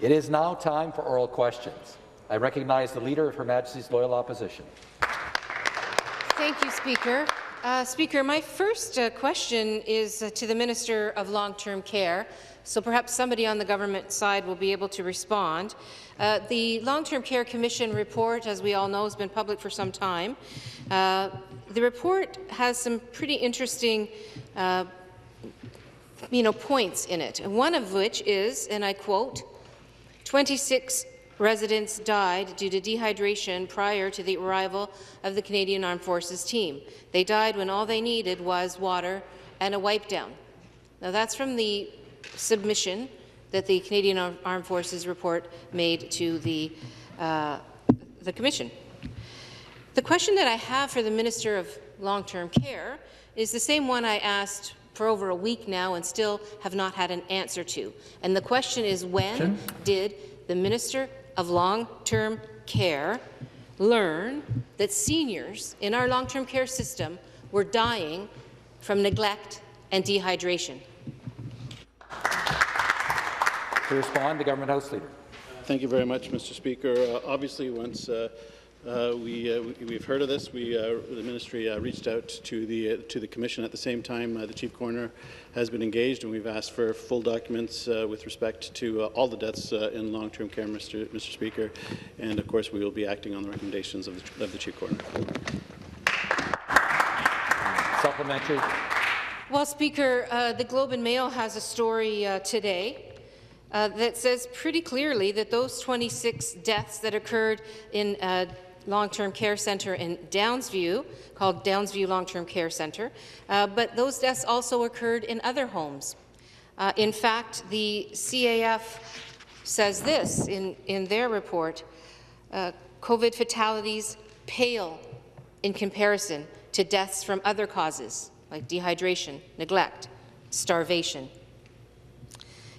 It is now time for oral questions. I recognize the Leader of Her Majesty's Loyal Opposition. Thank you, Speaker. Uh, Speaker, my first uh, question is uh, to the Minister of Long-Term Care, so perhaps somebody on the government side will be able to respond. Uh, the Long-Term Care Commission report, as we all know, has been public for some time. Uh, the report has some pretty interesting uh, you know, points in it, one of which is, and I quote, 26 residents died due to dehydration prior to the arrival of the Canadian Armed Forces team. They died when all they needed was water and a wipe down. Now that's from the submission that the Canadian Armed Forces report made to the, uh, the Commission. The question that I have for the Minister of Long-Term Care is the same one I asked for over a week now and still have not had an answer to. And the question is when did the Minister of long-term care learn that seniors in our long-term care system were dying from neglect and dehydration. To respond, the Government House Leader. Thank you very much, Mr. Speaker. Uh, obviously, once uh, uh, we, uh, we, have heard of this. We, uh, the ministry uh, reached out to the, uh, to the commission at the same time. Uh, the chief coroner has been engaged, and we've asked for full documents uh, with respect to uh, all the deaths uh, in long-term care, Mr. Mr. Speaker. And of course, we will be acting on the recommendations of the, of the chief coroner. Supplementary. Well, Speaker, the Globe and Mail has a story today uh, that says pretty clearly that those 26 deaths that occurred in uh, long-term care centre in Downsview, called Downsview Long-Term Care Centre, uh, but those deaths also occurred in other homes. Uh, in fact, the CAF says this in, in their report, uh, COVID fatalities pale in comparison to deaths from other causes, like dehydration, neglect, starvation.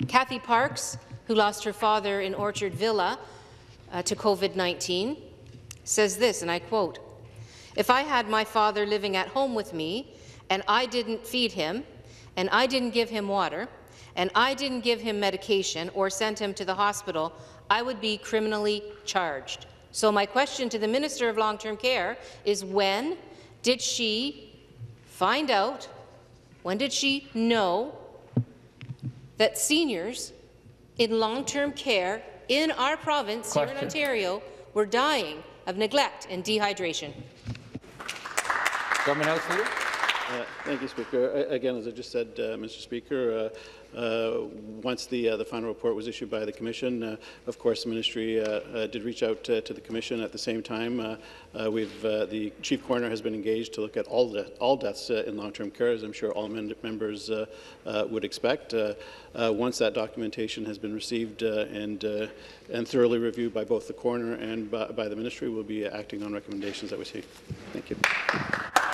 Kathy Parks, who lost her father in Orchard Villa uh, to COVID-19, says this, and I quote, If I had my father living at home with me, and I didn't feed him, and I didn't give him water, and I didn't give him medication or send him to the hospital, I would be criminally charged. So my question to the Minister of Long-Term Care is when did she find out, when did she know that seniors in long-term care in our province Question. here in Ontario were dying of neglect and dehydration. Government House Leader. Uh, thank you, Speaker. Again, as I just said, uh, Mr. Speaker, uh, uh, Uh, once the, uh, the final report was issued by the Commission, uh, of course, the Ministry uh, uh, did reach out uh, to the Commission at the same time. Uh, uh we've, the Chief Coroner has been engaged to look at all, de all deaths in long-term care, as I'm sure all members would expect. once that documentation has been received and, and thoroughly reviewed by both the Coroner and by, by the Ministry, we'll be acting on recommendations that we see. Thank you.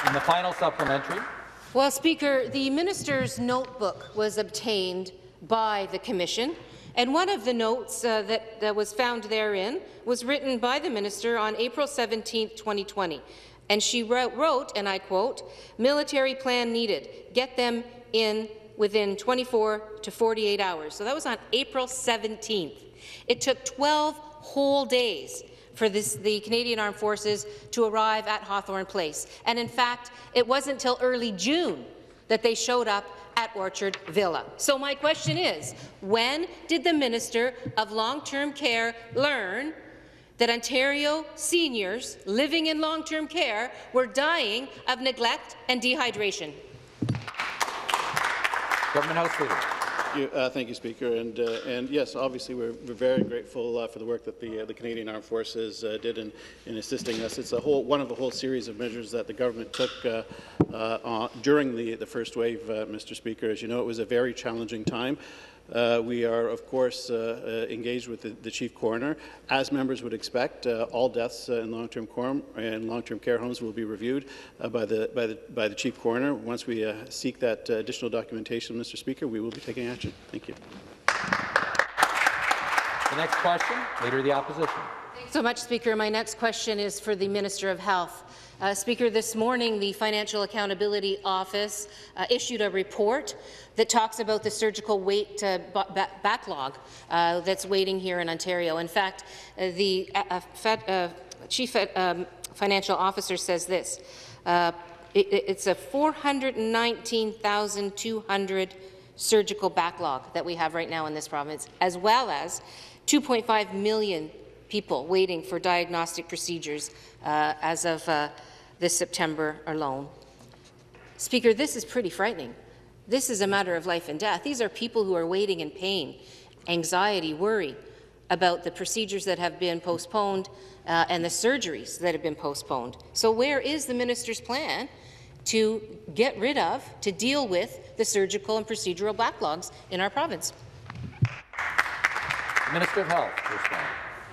And the final supplementary. Well, Speaker, the minister's notebook was obtained by the Commission, and one of the notes uh, that, that was found therein was written by the minister on April 17, 2020. And she wrote, wrote, and I quote, military plan needed. Get them in within 24 to 48 hours. So that was on April 17th. It took 12 whole days for this, the Canadian Armed Forces to arrive at Hawthorne Place. And in fact, it wasn't until early June that they showed up at Orchard Villa. So my question is, when did the Minister of Long-Term Care learn that Ontario seniors living in long-term care were dying of neglect and dehydration? Government House Leader you, uh, thank you, Speaker. And, uh, and yes, obviously, we're, we're very grateful uh, for the work that the, uh, the Canadian Armed Forces uh, did in, in assisting us. It's a whole, one of the whole series of measures that the government took uh, during the, the first wave, Mr. Speaker. As you know, it was a very challenging time. Uh, we are, of course, uh, uh, engaged with the, the, chief coroner. As members would expect, uh, all deaths uh, in long-term long-term care homes will be reviewed uh, by the by the by the chief coroner. Once we seek that additional documentation, Mr. Speaker, we will be taking action. Thank you. The next question, Leader of the Opposition. so much, Speaker. My next question is for the Minister of Health. Uh, Speaker, this morning the Financial Accountability Office uh, issued a report that talks about the surgical wait uh, ba backlog uh, that's waiting here in Ontario. In fact, uh, the uh, Fed, Chief um, Financial Officer says this. It, it's a 419,200 surgical backlog that we have right now in this province, as well as 2.5 million people waiting for diagnostic procedures uh, as of uh, this September alone. Speaker, this is pretty frightening. This is a matter of life and death. These are people who are waiting in pain, anxiety, worry about the procedures that have been postponed uh, and the surgeries that have been postponed. So where is the minister's plan to get rid of, to deal with the surgical and procedural backlogs in our province? Minister of Health, respond.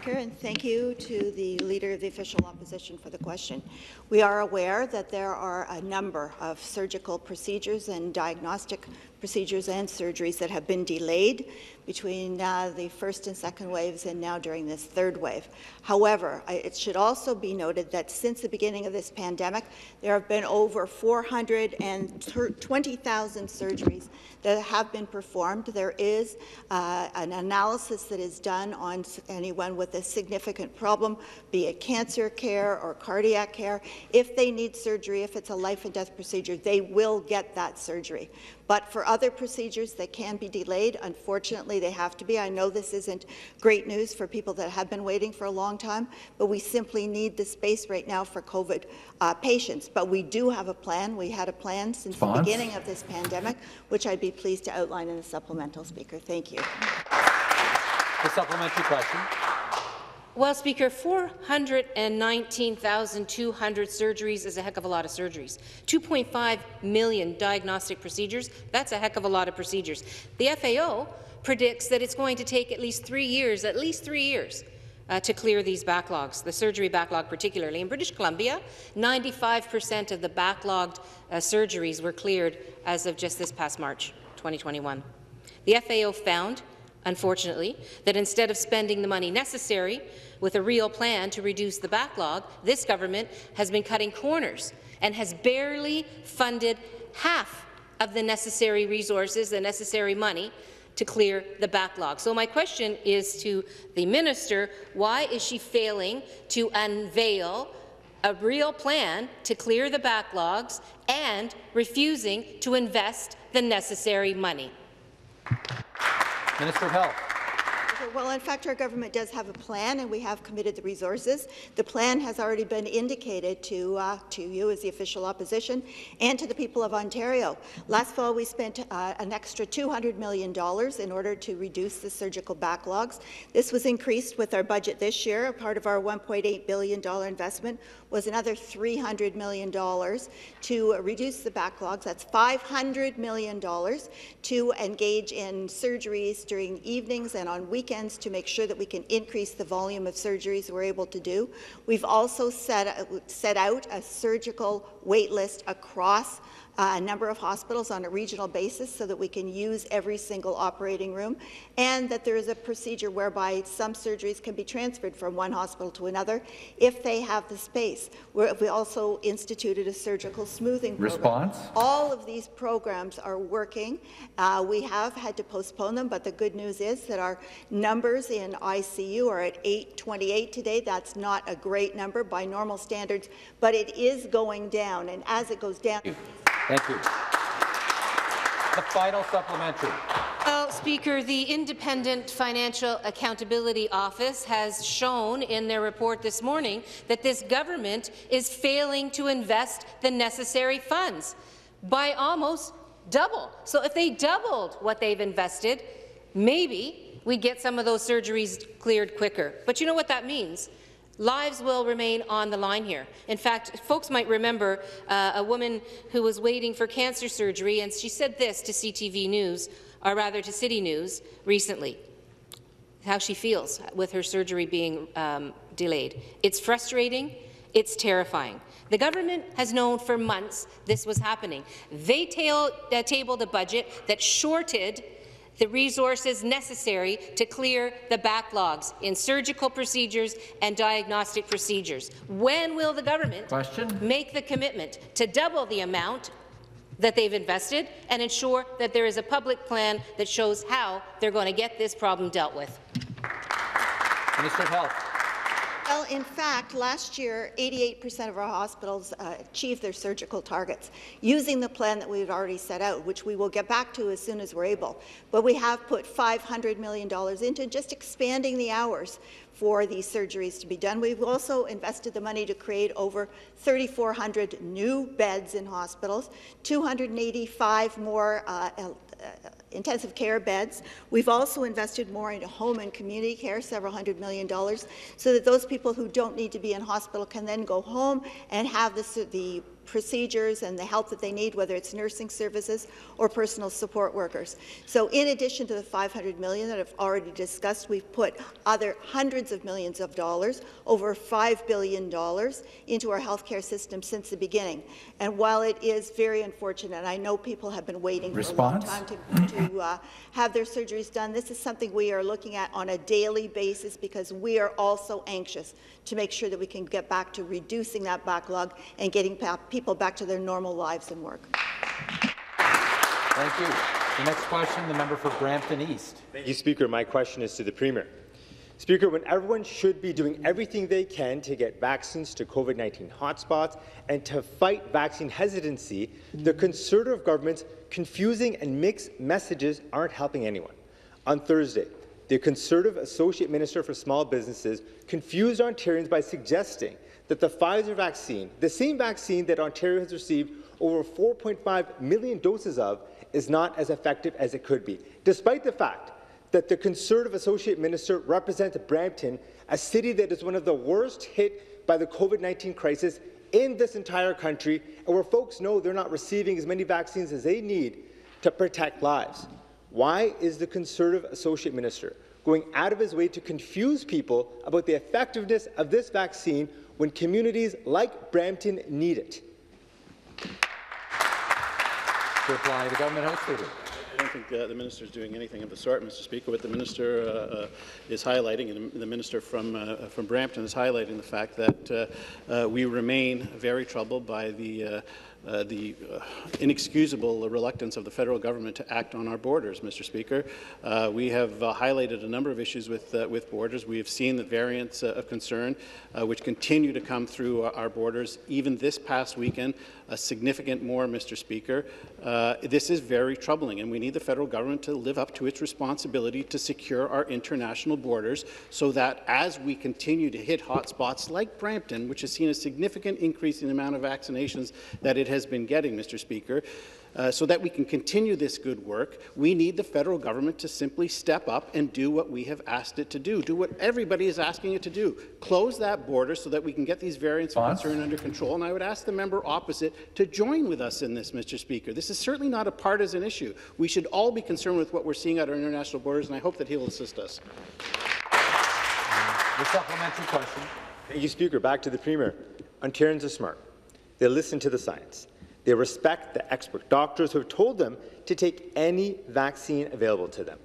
And thank you to the Leader of the Official Opposition for the question. We are aware that there are a number of surgical procedures and diagnostic procedures and surgeries that have been delayed between uh, the first and second waves and now during this third wave. However, it should also be noted that since the beginning of this pandemic, there have been over 420,000 surgeries that have been performed. There is uh, an analysis that is done on anyone with a significant problem, be it cancer care or cardiac care. If they need surgery, if it's a life and death procedure, they will get that surgery. But for other procedures that can be delayed, unfortunately, they have to be. I know this isn't great news for people that have been waiting for a long time, but we simply need the space right now for COVID uh, patients. But we do have a plan. We had a plan since the beginning of this pandemic, which I'd be pleased to outline in the supplemental, Speaker. Thank you. The supplementary question. Well, Speaker, 419,200 surgeries is a heck of a lot of surgeries. 2.5 million diagnostic procedures, that's a heck of a lot of procedures. The FAO predicts that it's going to take at least three years, at least three years, uh, to clear these backlogs, the surgery backlog particularly. In British Columbia, 95% of the backlogged uh, surgeries were cleared as of just this past March 2021. The FAO found unfortunately, that instead of spending the money necessary with a real plan to reduce the backlog, this government has been cutting corners and has barely funded half of the necessary resources, the necessary money to clear the backlog. So my question is to the minister, why is she failing to unveil a real plan to clear the backlogs and refusing to invest the necessary money? Minister of Health. Well, in fact, our government does have a plan, and we have committed the resources. The plan has already been indicated to, uh, to you as the official opposition and to the people of Ontario. Last fall, we spent uh, an extra $200 million in order to reduce the surgical backlogs. This was increased with our budget this year. A part of our $1.8 billion investment was another $300 million to reduce the backlogs. That's $500 million to engage in surgeries during evenings and on weekends to make sure that we can increase the volume of surgeries we're able to do. We've also set, set out a surgical wait list across uh, a number of hospitals on a regional basis so that we can use every single operating room, and that there is a procedure whereby some surgeries can be transferred from one hospital to another if they have the space. We're, we also instituted a surgical smoothing program. Response? All of these programs are working. Uh, we have had to postpone them, but the good news is that our numbers in ICU are at 828 today. That's not a great number by normal standards, but it is going down, and as it goes down... Thank you. The final supplementary. Well, Speaker, the Independent Financial Accountability Office has shown in their report this morning that this government is failing to invest the necessary funds by almost double. So if they doubled what they've invested, maybe we'd get some of those surgeries cleared quicker. But you know what that means? Lives will remain on the line here. In fact, folks might remember uh, a woman who was waiting for cancer surgery, and she said this to CTV News, or rather to City News, recently, how she feels with her surgery being um, delayed. It's frustrating. It's terrifying. The government has known for months this was happening. They uh, tabled a budget that shorted the resources necessary to clear the backlogs in surgical procedures and diagnostic procedures. When will the government Question? make the commitment to double the amount that they've invested and ensure that there is a public plan that shows how they're going to get this problem dealt with? Minister of Health. Well, in fact, last year, 88% of our hospitals uh, achieved their surgical targets using the plan that we've already set out, which we will get back to as soon as we're able. But we have put $500 million into just expanding the hours for these surgeries to be done. We've also invested the money to create over 3,400 new beds in hospitals, 285 more uh, uh, intensive care beds. We've also invested more into home and community care, several hundred million dollars, so that those people who don't need to be in hospital can then go home and have the, the procedures and the help that they need, whether it's nursing services or personal support workers. So in addition to the 500 million that I've already discussed, we've put other hundreds of millions of dollars, over $5 billion, into our healthcare system since the beginning. And while it is very unfortunate, and I know people have been waiting Response? for a long time to, to uh, have their surgeries done, this is something we are looking at on a daily basis because we are also anxious to make sure that we can get back to reducing that backlog and getting pa- people back to their normal lives and work. Thank you. The next question, the member for Brampton East. Thank you, Speaker. My question is to the Premier. Speaker, when everyone should be doing everything they can to get vaccines to COVID-19 hotspots and to fight vaccine hesitancy, the Conservative government's confusing and mixed messages aren't helping anyone. On Thursday, the Conservative Associate Minister for Small Businesses confused Ontarians by suggesting that the Pfizer vaccine, the same vaccine that Ontario has received over 4.5 million doses of, is not as effective as it could be, despite the fact that the Conservative Associate Minister represents Brampton, a city that is one of the worst hit by the COVID-19 crisis in this entire country, and where folks know they're not receiving as many vaccines as they need to protect lives. Why is the Conservative Associate Minister going out of his way to confuse people about the effectiveness of this vaccine when communities like Brampton need it? To reply, the government House Leader. I don't think uh, the minister is doing anything of the sort, Mr. Speaker. What the minister uh, uh, is highlighting, and the minister from uh, from Brampton is highlighting the fact that uh, we remain very troubled by the uh, the uh, inexcusable reluctance of the federal government to act on our borders, Mr. Speaker. Uh, we have uh, highlighted a number of issues with, uh, with borders. We have seen the variants uh, of concern which continue to come through our borders. Even this past weekend, a significant more, Mr. Speaker. this is very troubling, and we need the federal government to live up to its responsibility to secure our international borders so that as we continue to hit hotspots like Brampton, which has seen a significant increase in the amount of vaccinations that it has been getting, Mr. Speaker, uh, so that we can continue this good work, we need the federal government to simply step up and do what we have asked it to do, do what everybody is asking it to do, close that border so that we can get these variants of concern under control. And I would ask the member opposite to join with us in this, Mr. Speaker. This is certainly not a partisan issue. We should all be concerned with what we're seeing at our international borders, and I hope that he will assist us. The supplementary question. Thank you, Speaker. Back to the Premier. Ontarians are smart. They listen to the science. They respect the expert doctors who have told them to take any vaccine available to them.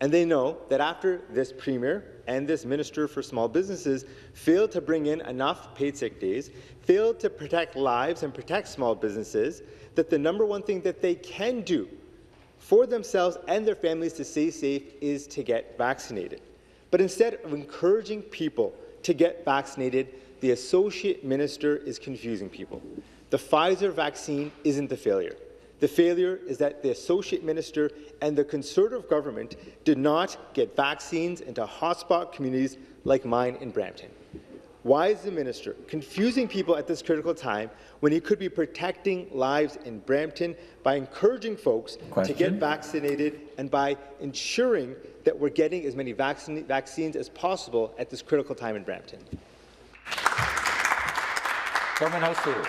And they know that after this Premier and this Minister for Small Businesses failed to bring in enough paid sick days, failed to protect lives and protect small businesses, that the number one thing that they can do for themselves and their families to stay safe is to get vaccinated. But instead of encouraging people to get vaccinated, the Associate Minister is confusing people. The Pfizer vaccine isn't the failure. The failure is that the Associate Minister and the Conservative government did not get vaccines into hotspot communities like mine in Brampton. Why is the minister confusing people at this critical time when he could be protecting lives in Brampton by encouraging folks Question? to get vaccinated and by ensuring that we're getting as many vaccine vaccines as possible at this critical time in Brampton? Government House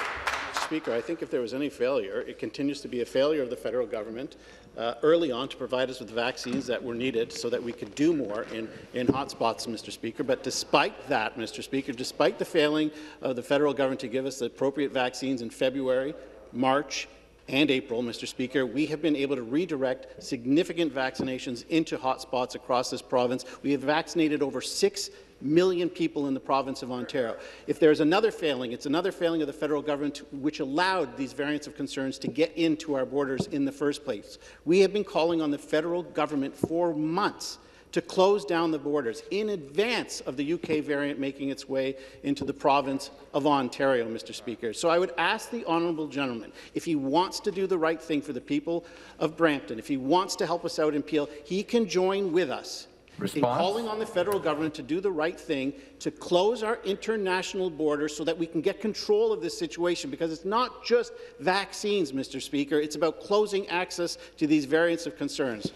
Speaker, I think if there was any failure, it continues to be a failure of the federal government uh, early on to provide us with vaccines that were needed so that we could do more in, in hotspots, Mr. Speaker. But despite that, Mr. Speaker, despite the failing of the federal government to give us the appropriate vaccines in February, March, and April, Mr. Speaker, we have been able to redirect significant vaccinations into hotspots across this province. We have vaccinated over 6 million people in the province of Ontario. If there's another failing, it's another failing of the federal government which allowed these variants of concerns to get into our borders in the first place. We have been calling on the federal government for months to close down the borders in advance of the UK variant making its way into the province of Ontario, Mr. Speaker. So I would ask the honourable gentleman, if he wants to do the right thing for the people of Brampton, if he wants to help us out in Peel, he can join with us Response? in calling on the federal government to do the right thing, to close our international borders so that we can get control of this situation, because it's not just vaccines, Mr. Speaker, it's about closing access to these variants of concerns.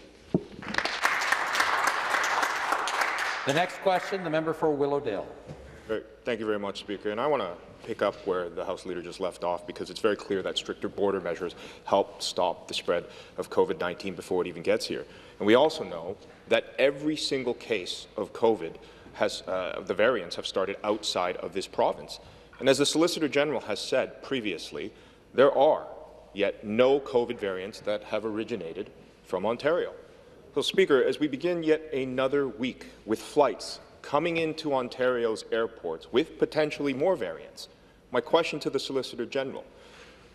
The next question, the member for Willowdale. Thank you very much, Speaker. And I want to pick up where the House Leader just left off because it's very clear that stricter border measures help stop the spread of COVID-19 before it even gets here. And we also know that every single case of COVID has, uh, the variants have started outside of this province. And as the Solicitor General has said previously, there are yet no COVID variants that have originated from Ontario. So, Speaker, as we begin yet another week with flights coming into Ontario's airports with potentially more variants, my question to the Solicitor General,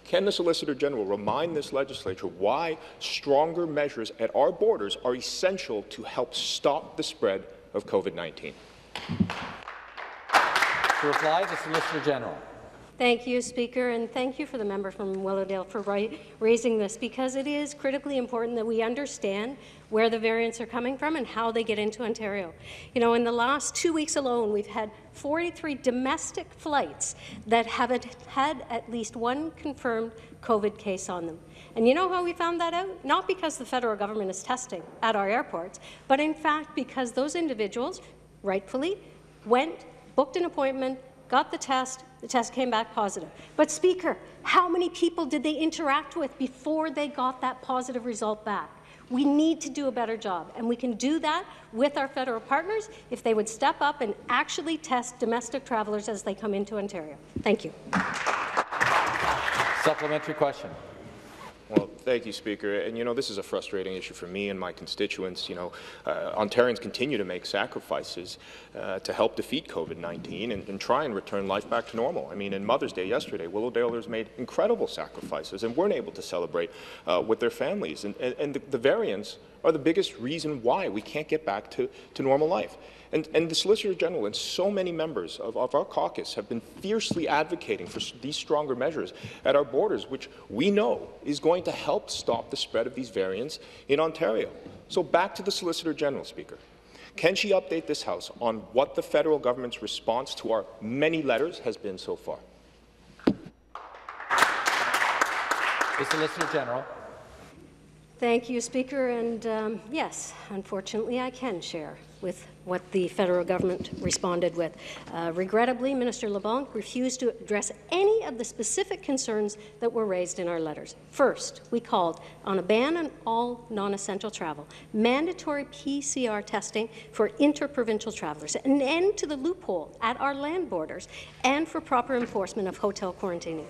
can the Solicitor General remind this legislature why stronger measures at our borders are essential to help stop the spread of COVID-19? To reply, the Solicitor General. Thank you, Speaker, and thank you for the member from Willowdale for raising this because it is critically important that we understand where the variants are coming from and how they get into Ontario. You know, in the last two weeks alone, we've had 43 domestic flights that have had at least one confirmed COVID case on them. And you know how we found that out? Not because the federal government is testing at our airports, but in fact because those individuals, rightfully, went, booked an appointment, got the test, the test came back positive. But Speaker, how many people did they interact with before they got that positive result back? We need to do a better job, and we can do that with our federal partners if they would step up and actually test domestic travelers as they come into Ontario. Thank you. Supplementary question. Well, thank you, Speaker. And you know, this is a frustrating issue for me and my constituents. You know, uh, Ontarians continue to make sacrifices uh, to help defeat COVID-19 and, and, try and return life back to normal. I mean, in Mother's Day yesterday, Willowdalers made incredible sacrifices and weren't able to celebrate uh, with their families. And, and, and the, the variants are the biggest reason why we can't get back to, to normal life. And, and the Solicitor General and so many members of, of our caucus have been fiercely advocating for these stronger measures at our borders, which we know is going to help stop the spread of these variants in Ontario. So back to the Solicitor General, Speaker. Can she update this House on what the federal government's response to our many letters has been so far? The Solicitor General. Thank you, Speaker. And um, yes, unfortunately, I can share with what the federal government responded with. Uh, regrettably, Minister LeBlanc refused to address any of the specific concerns that were raised in our letters. First, we called on a ban on all non-essential travel, mandatory PCR testing for interprovincial travelers, an end to the loophole at our land borders, and for proper enforcement of hotel quarantining.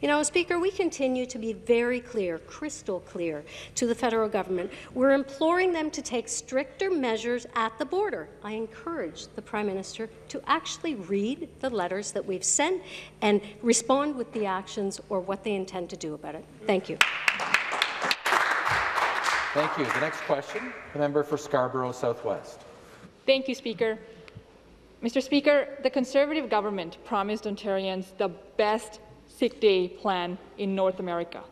You know, Speaker, we continue to be very clear, crystal clear, to the federal government. We're imploring them to take stricter measures at the border I encourage the Prime Minister to actually read the letters that we've sent and respond with the actions or what they intend to do about it. Thank you. Thank you. The next question, the member for Scarborough Southwest. Thank you, Speaker. Mr. Speaker, the Conservative government promised Ontarians the best sick day plan in North America.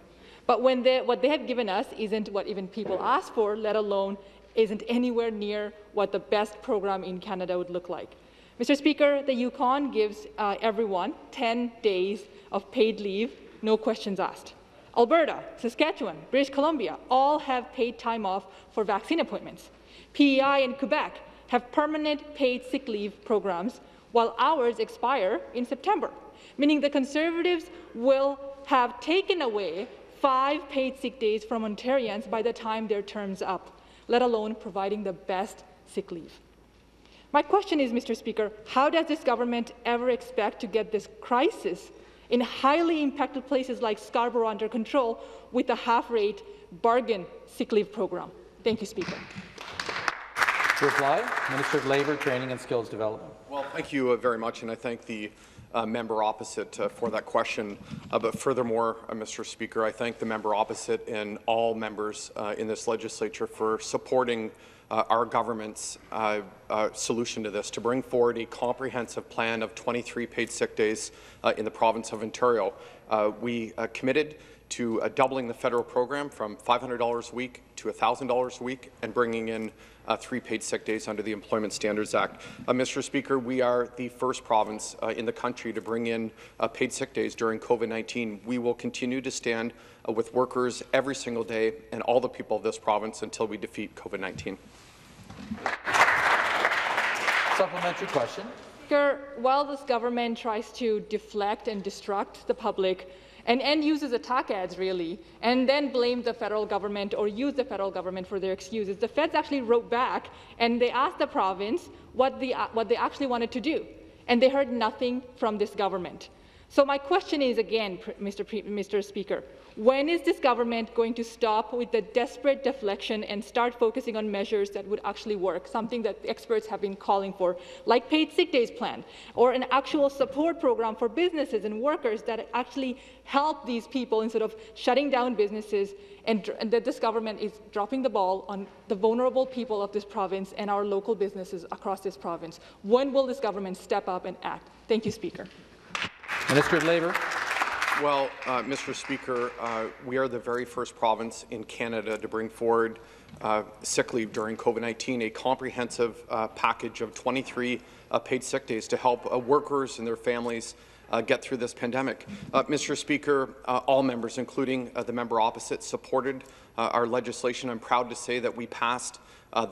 But when they, what they have given us isn't what even people ask for, let alone isn't anywhere near what the best program in Canada would look like. Mr. Speaker, the Yukon gives uh, everyone 10 days of paid leave, no questions asked. Alberta, Saskatchewan, British Columbia all have paid time off for vaccine appointments. PEI and Quebec have permanent paid sick leave programs, while ours expire in September, meaning the Conservatives will have taken away five paid sick days from Ontarians by the time their term's up let alone providing the best sick leave. My question is, Mr. Speaker, how does this government ever expect to get this crisis in highly impacted places like Scarborough under control with a half-rate bargain sick leave program. Thank you, Speaker. To reply, Minister of Labour, Training and Skills Development. Well, thank you uh, very much, and I thank the member opposite uh, for that question. Uh, but furthermore, uh, Mr. Speaker, I thank the member opposite and all members in this legislature for supporting uh, our government's uh, uh, solution to this, to bring forward a comprehensive plan of 23 paid sick days in the province of Ontario. We committed to doubling the federal program from $500 a week to $1,000 a week and bringing in uh, three paid sick days under the Employment Standards Act. Uh, Mr. Speaker, we are the first province uh, in the country to bring in uh, paid sick days during COVID-19. We will continue to stand uh, with workers every single day and all the people of this province until we defeat COVID-19. Supplementary question. Speaker, while this government tries to deflect and distract the public and, and uses attack ads, really, and then blame the federal government or use the federal government for their excuses, the feds actually wrote back and they asked the province what, the, what they actually wanted to do. And they heard nothing from this government. So my question is again, Mr. Pre Mr. Speaker, when is this government going to stop with the desperate deflection and start focusing on measures that would actually work, something that experts have been calling for, like paid sick days plan, or an actual support program for businesses and workers that actually help these people instead of shutting down businesses and, and that this government is dropping the ball on the vulnerable people of this province and our local businesses across this province. When will this government step up and act? Thank you, Speaker. Minister of Labour. Well, uh, Mr. Speaker, uh, we are the very first province in Canada to bring forward uh, sick leave during COVID-19, a comprehensive uh, package of 23 uh, paid sick days to help uh, workers and their families get through this pandemic. Mr. Speaker, all members, including the member opposite, supported our legislation. I'm proud to say that we passed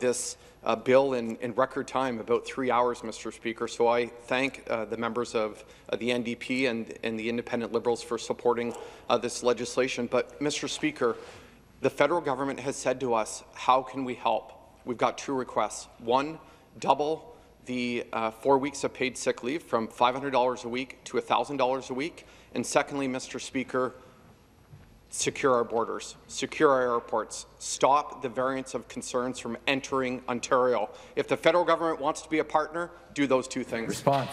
this uh, bill in, in, record time, about three hours, Mr. Speaker. So I thank uh, the members of uh, the NDP and, and, the Independent Liberals for supporting uh, this legislation. But, Mr. Speaker, the federal government has said to us, how can we help? We've got two requests. One, double the uh, four weeks of paid sick leave from $500 a week to $1,000 a week. And secondly, Mr. Speaker, secure our borders, secure our airports, stop the variants of concerns from entering Ontario. If the federal government wants to be a partner, do those two things. Response.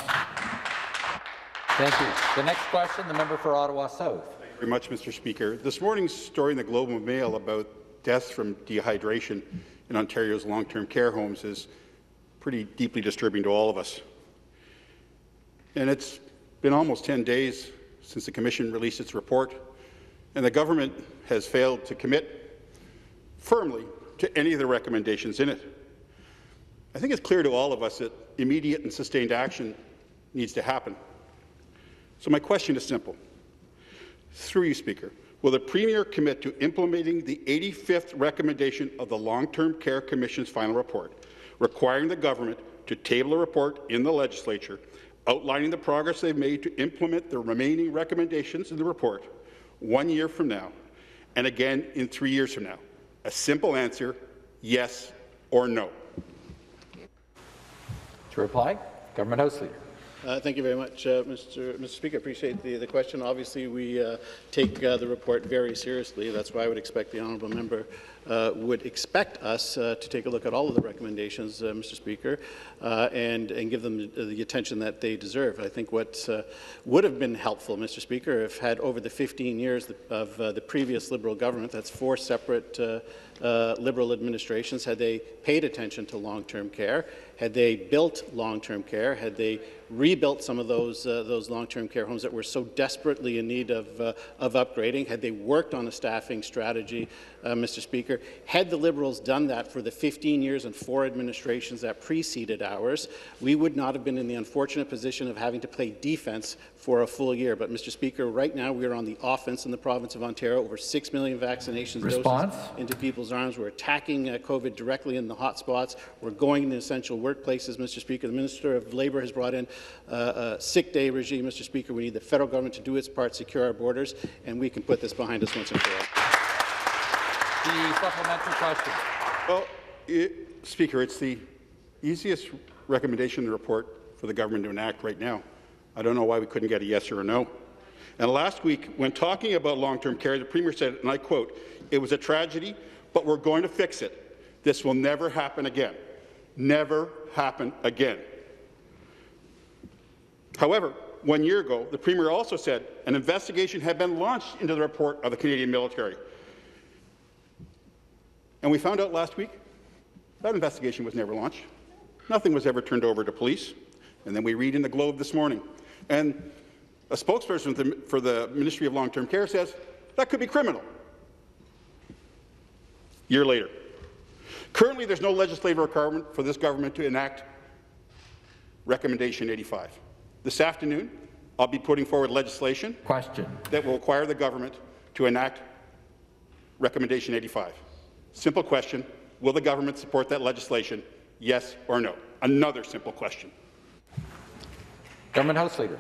Thank you. The next question, the member for Ottawa South. Thank you very much, Mr. Speaker. This morning's story in the Globe and Mail about deaths from dehydration in Ontario's long-term care homes is pretty deeply disturbing to all of us. And it's been almost 10 days since the Commission released its report and the government has failed to commit firmly to any of the recommendations in it. I think it's clear to all of us that immediate and sustained action needs to happen. So my question is simple. Through you, Speaker, will the Premier commit to implementing the 85th recommendation of the Long-Term Care Commission's final report, requiring the government to table a report in the legislature outlining the progress they've made to implement the remaining recommendations in the report one year from now, and again in three years from now? A simple answer, yes or no. To reply, Government House Leader. Uh, thank you very much, uh, Mr. Mr. Speaker. I appreciate the, the question. Obviously, we uh, take uh, the report very seriously. That's why I would expect the honourable member uh, would expect us uh, to take a look at all of the recommendations, Mr. Speaker, and, and give them the, the, attention that they deserve. I think what would have been helpful, Mr. Speaker, if had over the 15 years of the previous Liberal government, that's four separate Liberal administrations, had they paid attention to long-term care, had they built long-term care, had they rebuilt some of those, uh, those long-term care homes that were so desperately in need of, uh, of upgrading, had they worked on a staffing strategy, uh, Mr. Speaker, had the Liberals done that for the 15 years and four administrations that preceded ours, we would not have been in the unfortunate position of having to play defense for a full year. But, Mr. Speaker, right now we are on the offense in the province of Ontario. Over 6 million vaccinations Response? doses into people's arms. We're attacking uh, COVID directly in the hotspots. We're going into essential workplaces, Mr. Speaker. The Minister of Labour has brought in uh, a sick day regime, Mr. Speaker. We need the federal government to do its part, secure our borders, and we can put this behind us once and for all. The supplementary question. Well, it, Speaker, it's the easiest recommendation in the report for the government to enact right now. I don't know why we couldn't get a yes or a no. And last week, when talking about long-term care, the Premier said, and I quote, it was a tragedy, but we're going to fix it. This will never happen again. Never happen again. However, one year ago, the Premier also said an investigation had been launched into the report of the Canadian military. And we found out last week that investigation was never launched. Nothing was ever turned over to police. And then we read in the Globe this morning. And a spokesperson for the Ministry of Long-Term Care says that could be criminal. Year later. Currently, there's no legislative requirement for this government to enact Recommendation 85. This afternoon, I'll be putting forward legislation Question. that will require the government to enact Recommendation 85. Simple question, will the government support that legislation, yes or no? Another simple question. Government House Leader.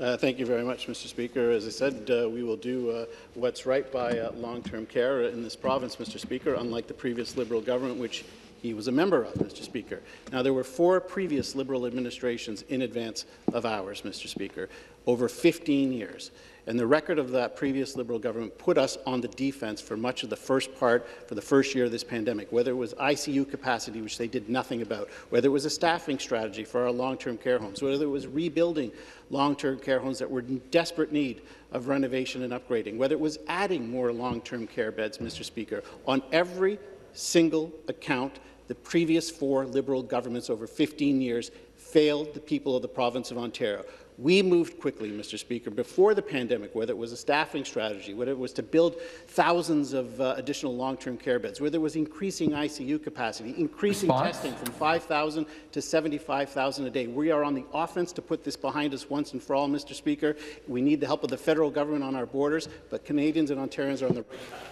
Uh, thank you very much, Mr. Speaker. As I said, uh, we will do uh, what's right by uh, long-term care in this province, Mr. Speaker, unlike the previous Liberal government, which he was a member of, Mr. Speaker. Now, there were four previous Liberal administrations in advance of ours, Mr. Speaker, over 15 years. And the record of that previous Liberal government put us on the defense for much of the first part, for the first year of this pandemic, whether it was ICU capacity, which they did nothing about, whether it was a staffing strategy for our long-term care homes, whether it was rebuilding long-term care homes that were in desperate need of renovation and upgrading, whether it was adding more long-term care beds, Mr. Speaker. On every single account, the previous four Liberal governments over 15 years failed the people of the province of Ontario. We moved quickly, Mr. Speaker, before the pandemic, whether it was a staffing strategy, whether it was to build thousands of uh, additional long-term care beds, whether it was increasing ICU capacity, increasing Response? testing from 5,000 to 75,000 a day. We are on the offense to put this behind us once and for all, Mr. Speaker. We need the help of the federal government on our borders, but Canadians and Ontarians are on the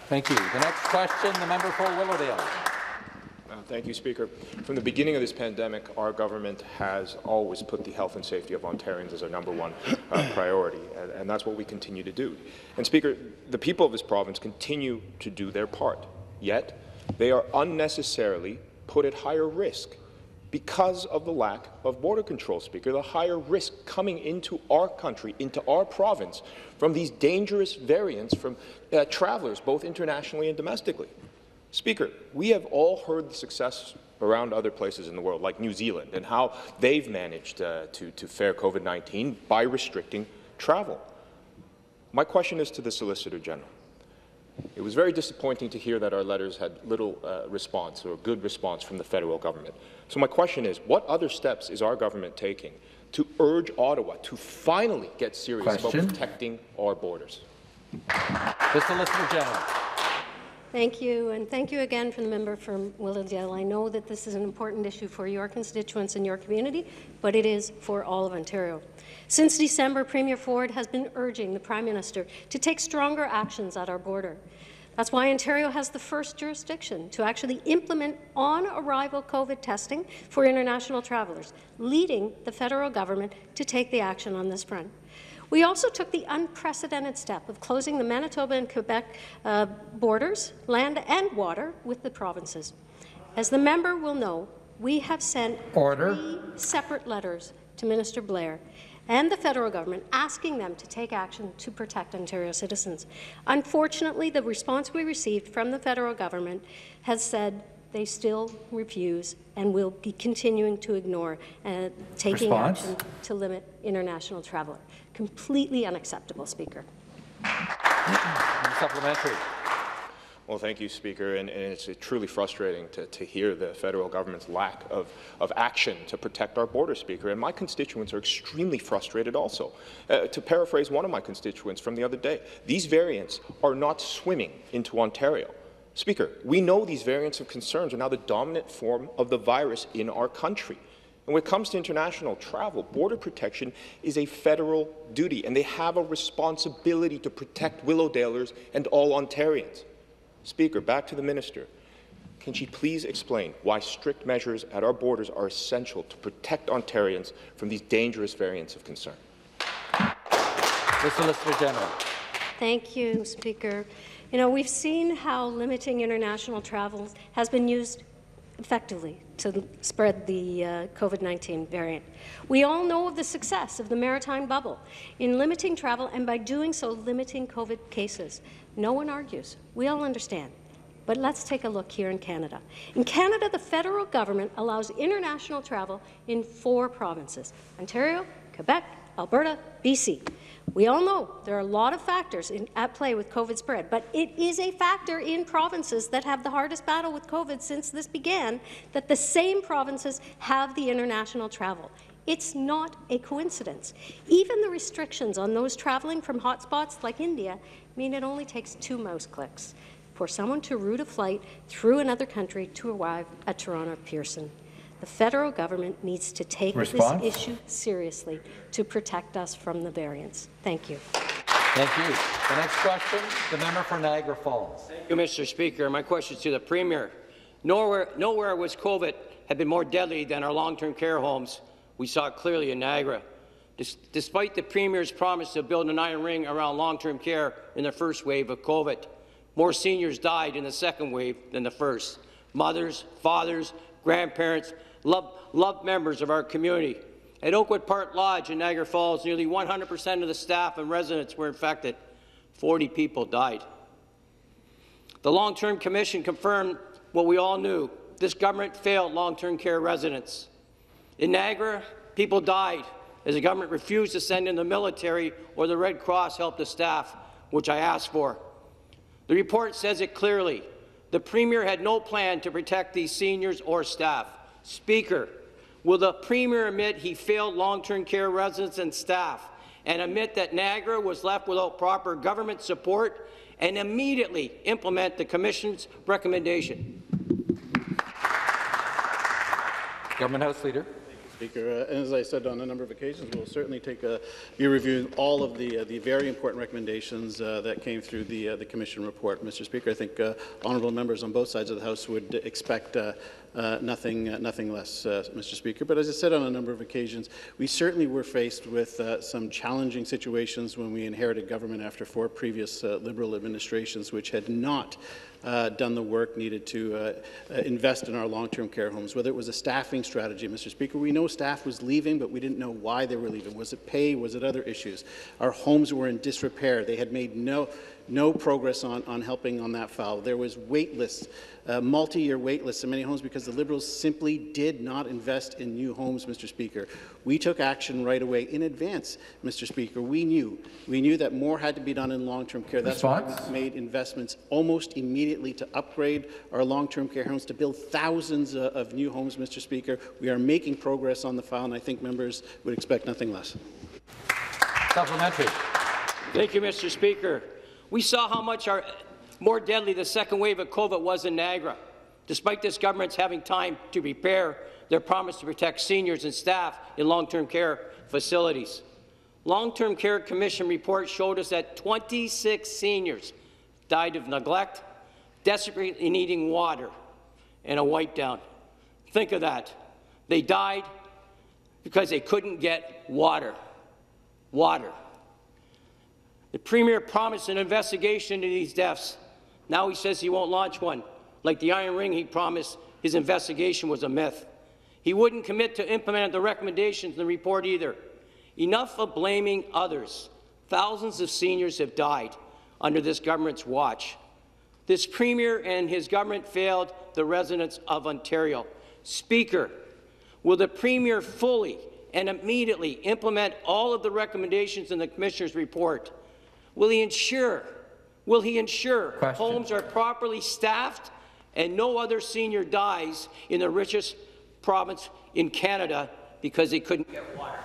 Thank you. The next question, the member for Willowdale. Uh, Thank you, Speaker. From the beginning of this pandemic, our government has always put the health and safety of Ontarians as our number one uh, priority, and, and that's what we continue to do. And, Speaker, the people of this province continue to do their part, yet they are unnecessarily put at higher risk because of the lack of border control, Speaker, the higher risk coming into our country, into our province, from these dangerous variants from uh, travelers, both internationally and domestically. Speaker, we have all heard the success around other places in the world, like New Zealand, and how they've managed uh, to, to fare COVID-19 by restricting travel. My question is to the Solicitor General. It was very disappointing to hear that our letters had little uh, response or good response from the federal government. So my question is, what other steps is our government taking to urge Ottawa to finally get serious Question. about protecting our borders? The Solicitor General. Thank you, and thank you again from the member from Willowdale. I know that this is an important issue for your constituents and your community, but it is for all of Ontario. Since December, Premier Ford has been urging the Prime Minister to take stronger actions at our border. That's why Ontario has the first jurisdiction to actually implement on-arrival COVID testing for international travellers, leading the federal government to take the action on this front. We also took the unprecedented step of closing the Manitoba and Quebec uh, borders, land and water, with the provinces. As the member will know, we have sent Order. three separate letters to Minister Blair and the federal government asking them to take action to protect Ontario citizens. Unfortunately, the response we received from the federal government has said they still refuse and will be continuing to ignore uh, taking Response? action to limit international travel. Completely unacceptable, Speaker. Supplementary. Well, thank you, Speaker, and, and it's truly frustrating to, to hear the federal government's lack of, of action to protect our border, Speaker, and my constituents are extremely frustrated also. Uh, to paraphrase one of my constituents from the other day, these variants are not swimming into Ontario. Speaker, we know these variants of concerns are now the dominant form of the virus in our country. And when it comes to international travel, border protection is a federal duty, and they have a responsibility to protect Willowdalers and all Ontarians. Speaker, back to the minister. Can she please explain why strict measures at our borders are essential to protect Ontarians from these dangerous variants of concern? The Solicitor General. Thank you, Speaker. You know, we've seen how limiting international travel has been used effectively to spread the uh, COVID-19 variant. We all know of the success of the maritime bubble in limiting travel and by doing so limiting COVID cases. No one argues. We all understand. But let's take a look here in Canada. In Canada, the federal government allows international travel in four provinces, Ontario, Quebec, Alberta, BC. We all know there are a lot of factors in, at play with COVID spread, but it is a factor in provinces that have the hardest battle with COVID since this began that the same provinces have the international travel. It's not a coincidence. Even the restrictions on those traveling from hotspots like India mean it only takes two mouse clicks for someone to route a flight through another country to arrive at Toronto Pearson. The federal government needs to take Response? this issue seriously to protect us from the variants. Thank you. Thank you. The next question, the member for Niagara Falls. Thank you, Mr. Speaker. My question is to the Premier. Nowhere, nowhere was COVID had been more deadly than our long-term care homes. We saw it clearly in Niagara. Des despite the Premier's promise to build an iron ring around long-term care in the first wave of COVID, more seniors died in the second wave than the first. Mothers, fathers, grandparents, loved, loved members of our community. At Oakwood Park Lodge in Niagara Falls, nearly 100% of the staff and residents were infected. 40 people died. The Long-Term Commission confirmed what we all knew. This government failed long-term care residents. In Niagara, people died as the government refused to send in the military or the Red Cross help the staff, which I asked for. The report says it clearly. The Premier had no plan to protect these seniors or staff. Speaker, will the Premier admit he failed long-term care residents and staff and admit that Niagara was left without proper government support and immediately implement the Commission's recommendation? Government House Leader. Speaker. Uh, as I said on a number of occasions, we'll certainly take a, be reviewing all of the uh, the very important recommendations uh, that came through the uh, the Commission report. Mr. Speaker, I think uh, honourable members on both sides of the House would expect uh, uh, nothing, uh, nothing less, uh, Mr. Speaker. But as I said on a number of occasions, we certainly were faced with uh, some challenging situations when we inherited government after four previous uh, Liberal administrations, which had not uh, done the work needed to uh, uh, invest in our long-term care homes, whether it was a staffing strategy, Mr. Speaker. We know staff was leaving, but we didn't know why they were leaving. Was it pay? Was it other issues? Our homes were in disrepair. They had made no no progress on, on helping on that file. There was wait lists, uh, multi-year wait lists in many homes because the Liberals simply did not invest in new homes, Mr. Speaker. We took action right away in advance, Mr. Speaker. We knew. We knew that more had to be done in long-term care. That's Response? why we made investments almost immediately to upgrade our long-term care homes, to build thousands uh, of new homes, Mr. Speaker. We are making progress on the file, and I think members would expect nothing less. Supplementary. Thank you, Mr. Speaker. We saw how much our, more deadly the second wave of COVID was in Niagara. Despite this government's having time to prepare their promise to protect seniors and staff in long-term care facilities. Long-Term Care Commission report showed us that 26 seniors died of neglect, desperately needing water, and a wipe down. Think of that. They died because they couldn't get water. Water. The Premier promised an investigation into these deaths. Now he says he won't launch one. Like the Iron Ring he promised, his investigation was a myth. He wouldn't commit to implement the recommendations in the report either. Enough of blaming others. Thousands of seniors have died under this government's watch. This Premier and his government failed the residents of Ontario. Speaker, will the Premier fully and immediately implement all of the recommendations in the Commissioner's report? Will he ensure, will he ensure Question. homes are properly staffed and no other senior dies in the richest province in Canada because they couldn't get water?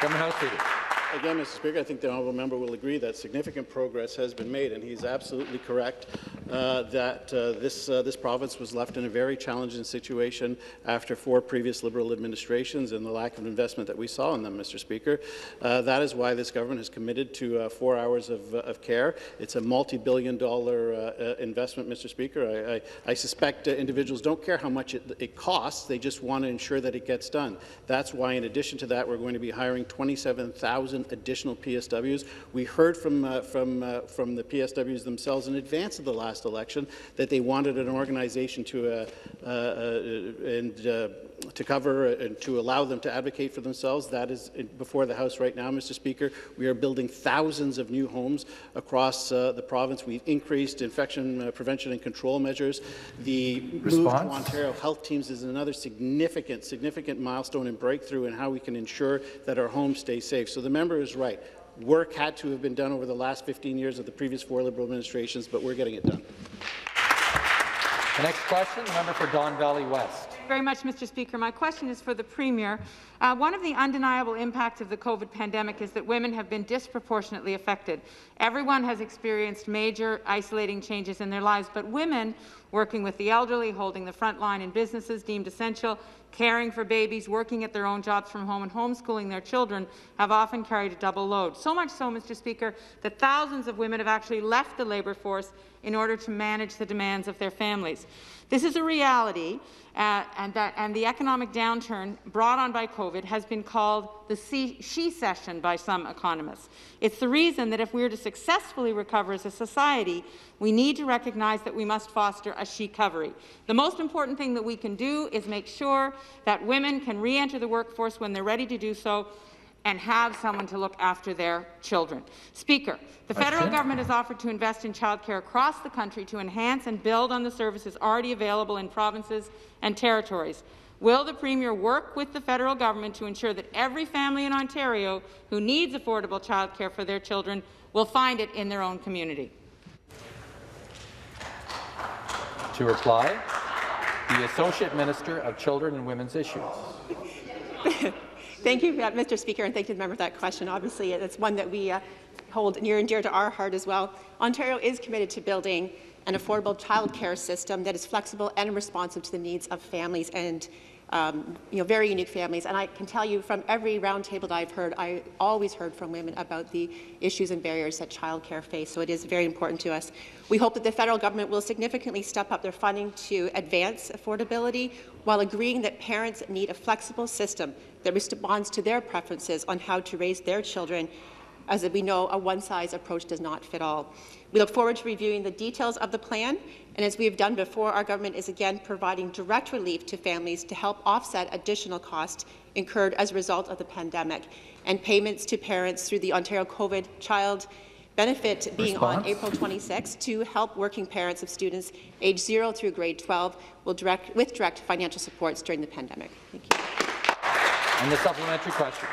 Government House Leader. Again, Mr. Speaker, I think the honourable member will agree that significant progress has been made, and he's absolutely correct uh, that uh, this uh, this province was left in a very challenging situation after four previous Liberal administrations and the lack of investment that we saw in them, Mr. Speaker. Uh, that is why this government has committed to uh, four hours of, uh, of care. It's a multi-billion dollar investment, Mr. Speaker. I, I, I suspect individuals don't care how much it, it costs; they just want to ensure that it gets done. That's why, in addition to that, we're going to be hiring 27,000 1,000 additional PSWs. We heard from, uh, from, uh, from the PSWs themselves in advance of the last election that they wanted an organization to, uh, uh, uh, and, to cover and to allow them to advocate for themselves. That is before the House right now, Mr. Speaker. We are building thousands of new homes across uh, the province. We've increased infection uh, prevention and control measures. The Response? move to Ontario Health Teams is another significant, significant milestone and breakthrough in how we can ensure that our homes stay safe. So the member is right. Work had to have been done over the last 15 years of the previous four Liberal administrations, but we're getting it done. The next question, the member for Don Valley West. Very much, Mr. Speaker. My question is for the Premier. Uh, one of the undeniable impacts of the COVID pandemic is that women have been disproportionately affected. Everyone has experienced major isolating changes in their lives, but women working with the elderly, holding the front line in businesses deemed essential, caring for babies, working at their own jobs from home, and homeschooling their children have often carried a double load. So much so, Mr. Speaker, that thousands of women have actually left the labour force in order to manage the demands of their families. This is a reality, uh, and, that, and the economic downturn brought on by COVID has been called the she-cession by some economists. It's the reason that if we are to successfully recover as a society, we need to recognize that we must foster a she-covery. The most important thing that we can do is make sure that women can re-enter the workforce when they're ready to do so, and have someone to look after their children. Speaker, the federal government has offered to invest in childcare across the country to enhance and build on the services already available in provinces and territories. Will the Premier work with the federal government to ensure that every family in Ontario who needs affordable childcare for their children will find it in their own community? To reply, the Associate Minister of Children and Women's Issues. Thank you, uh, Mr. Speaker, and thank you, the member, for that question. Obviously, it's one that we uh, hold near and dear to our heart as well. Ontario is committed to building an affordable childcare system that is flexible and responsive to the needs of families and um, you know, very unique families. And I can tell you from every roundtable that I've heard, I always heard from women about the issues and barriers that childcare face. So it is very important to us. We hope that the federal government will significantly step up their funding to advance affordability while agreeing that parents need a flexible system that responds to their preferences on how to raise their children as we know, a one-size approach does not fit all. We look forward to reviewing the details of the plan, and as we have done before, our government is again providing direct relief to families to help offset additional costs incurred as a result of the pandemic, and payments to parents through the Ontario COVID Child benefit being Response? on April 26 to help working parents of students age 0 through grade 12 will direct, with direct financial supports during the pandemic. Thank you. And the supplementary question.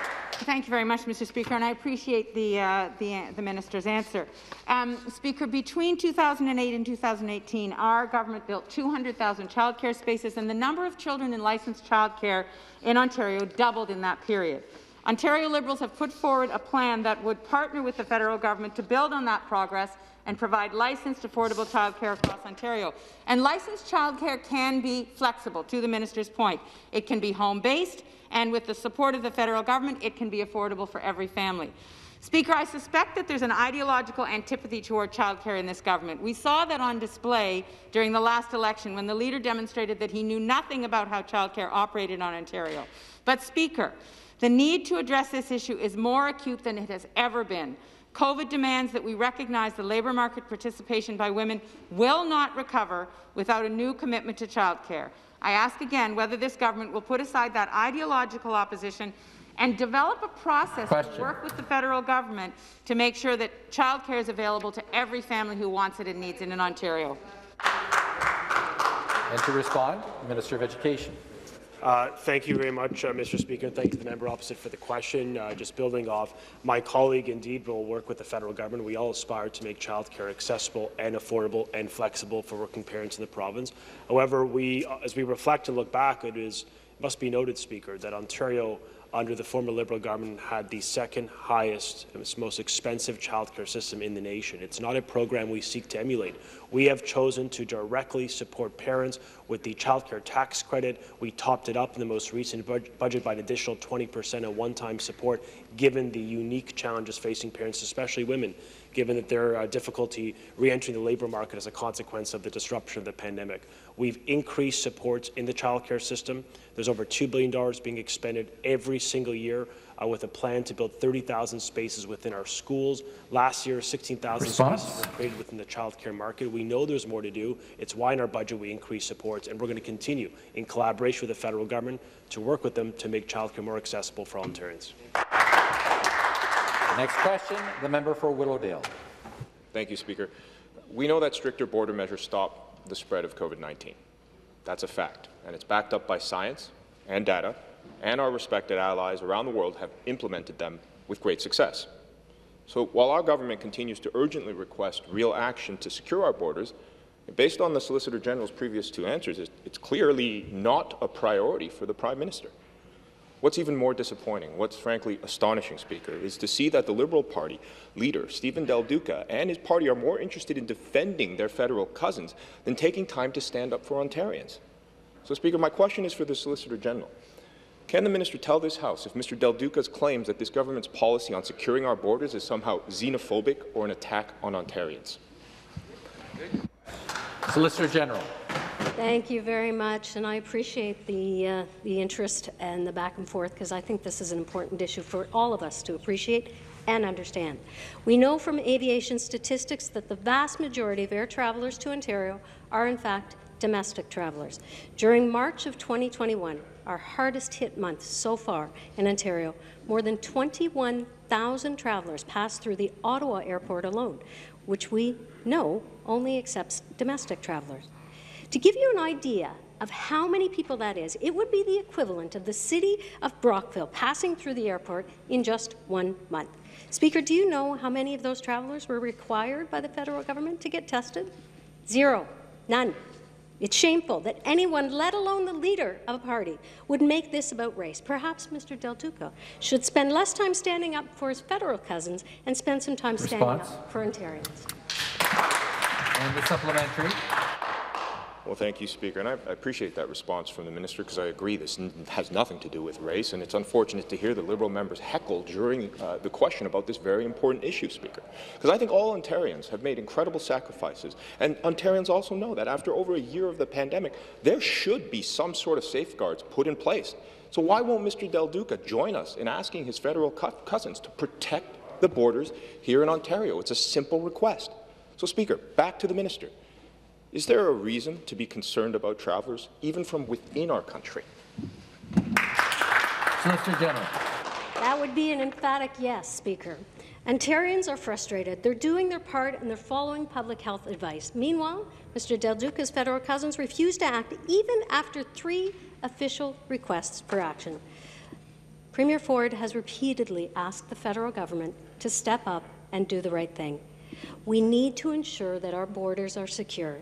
Thank you very much, Mr. Speaker, and I appreciate the, uh, the, the, minister's answer. Um, Speaker, between 2008 and 2018, our government built 200,000 childcare spaces, and the number of children in licensed childcare in Ontario doubled in that period. Ontario Liberals have put forward a plan that would partner with the federal government to build on that progress and provide licensed affordable childcare across Ontario. And licensed childcare can be flexible, to the minister's point. It can be home-based, and with the support of the federal government, it can be affordable for every family. Speaker, I suspect that there's an ideological antipathy toward childcare in this government. We saw that on display during the last election when the leader demonstrated that he knew nothing about how childcare operated on Ontario. But, Speaker, the need to address this issue is more acute than it has ever been. COVID demands that we recognize the labour market participation by women will not recover without a new commitment to childcare. I ask again whether this government will put aside that ideological opposition and develop a process Question. to work with the federal government to make sure that childcare is available to every family who wants it and needs it in Ontario. And to respond, Minister of Education. Uh, thank you very much, uh, Mr. Speaker. Thank you to the member opposite for the question. Uh, just building off, my colleague indeed will work with the federal government. We all aspire to make childcare accessible and affordable and flexible for working parents in the province. However, we, uh, as we reflect and look back, it is it must be noted, Speaker, that Ontario under the former Liberal government had the second highest, and most expensive childcare system in the nation. It's not a program we seek to emulate. We have chosen to directly support parents with the childcare tax credit. We topped it up in the most recent budget by an additional 20% of one-time support, given the unique challenges facing parents, especially women, given that their uh, difficulty re-entering the labour market as a consequence of the disruption of the pandemic. We've increased supports in the childcare system. There's over $2 billion being expended every single year uh, with a plan to build 30,000 spaces within our schools. Last year, 16,000 spaces were created within the childcare market. We know there's more to do. It's why in our budget we increase supports, and we're going to continue in collaboration with the federal government to work with them to make childcare more accessible for all Ontarians. Next question, the member for Willowdale. Thank you, Speaker. We know that stricter border measures stop the spread of COVID-19. That's a fact, and it's backed up by science and data, and our respected allies around the world have implemented them with great success. So while our government continues to urgently request real action to secure our borders, based on the Solicitor General's previous two answers, it's clearly not a priority for the Prime Minister. What's even more disappointing, what's frankly astonishing, Speaker, is to see that the Liberal Party leader, Steven Del Duca, and his party are more interested in defending their federal cousins than taking time to stand up for Ontarians. So, Speaker, my question is for the Solicitor General. Can the minister tell this House if Mr. Del Duca's claims that this government's policy on securing our borders is somehow xenophobic or an attack on Ontarians? Solicitor General. Thank you very much, and I appreciate the, uh, the interest and the back and forth because I think this is an important issue for all of us to appreciate and understand. We know from aviation statistics that the vast majority of air travelers to Ontario are, in fact, domestic travelers. During March of 2021, our hardest hit month so far in Ontario, more than 21,000 travelers passed through the Ottawa airport alone, which we know only accepts domestic travelers. To give you an idea of how many people that is, it would be the equivalent of the city of Brockville passing through the airport in just one month. Speaker, do you know how many of those travelers were required by the federal government to get tested? Zero. None. It's shameful that anyone, let alone the leader of a party, would make this about race. Perhaps Mr. Del Duca should spend less time standing up for his federal cousins and spend some time Response? standing up for Ontarians. And the supplementary. Well, thank you, Speaker, and I, I appreciate that response from the minister because I agree this has nothing to do with race, and it's unfortunate to hear the Liberal members heckle during uh, the question about this very important issue, Speaker. Because I think all Ontarians have made incredible sacrifices, and Ontarians also know that after over a year of the pandemic, there should be some sort of safeguards put in place. So why won't Mr. Del Duca join us in asking his federal co- cousins to protect the borders here in Ontario? It's a simple request. So, Speaker, back to the minister. Is there a reason to be concerned about travellers, even from within our country? Solicitor General. That would be an emphatic yes, Speaker. Ontarians are frustrated. They're doing their part and they're following public health advice. Meanwhile, Mr. Del Duca's federal cousins refuse to act even after three official requests for action. Premier Ford has repeatedly asked the federal government to step up and do the right thing. We need to ensure that our borders are secure.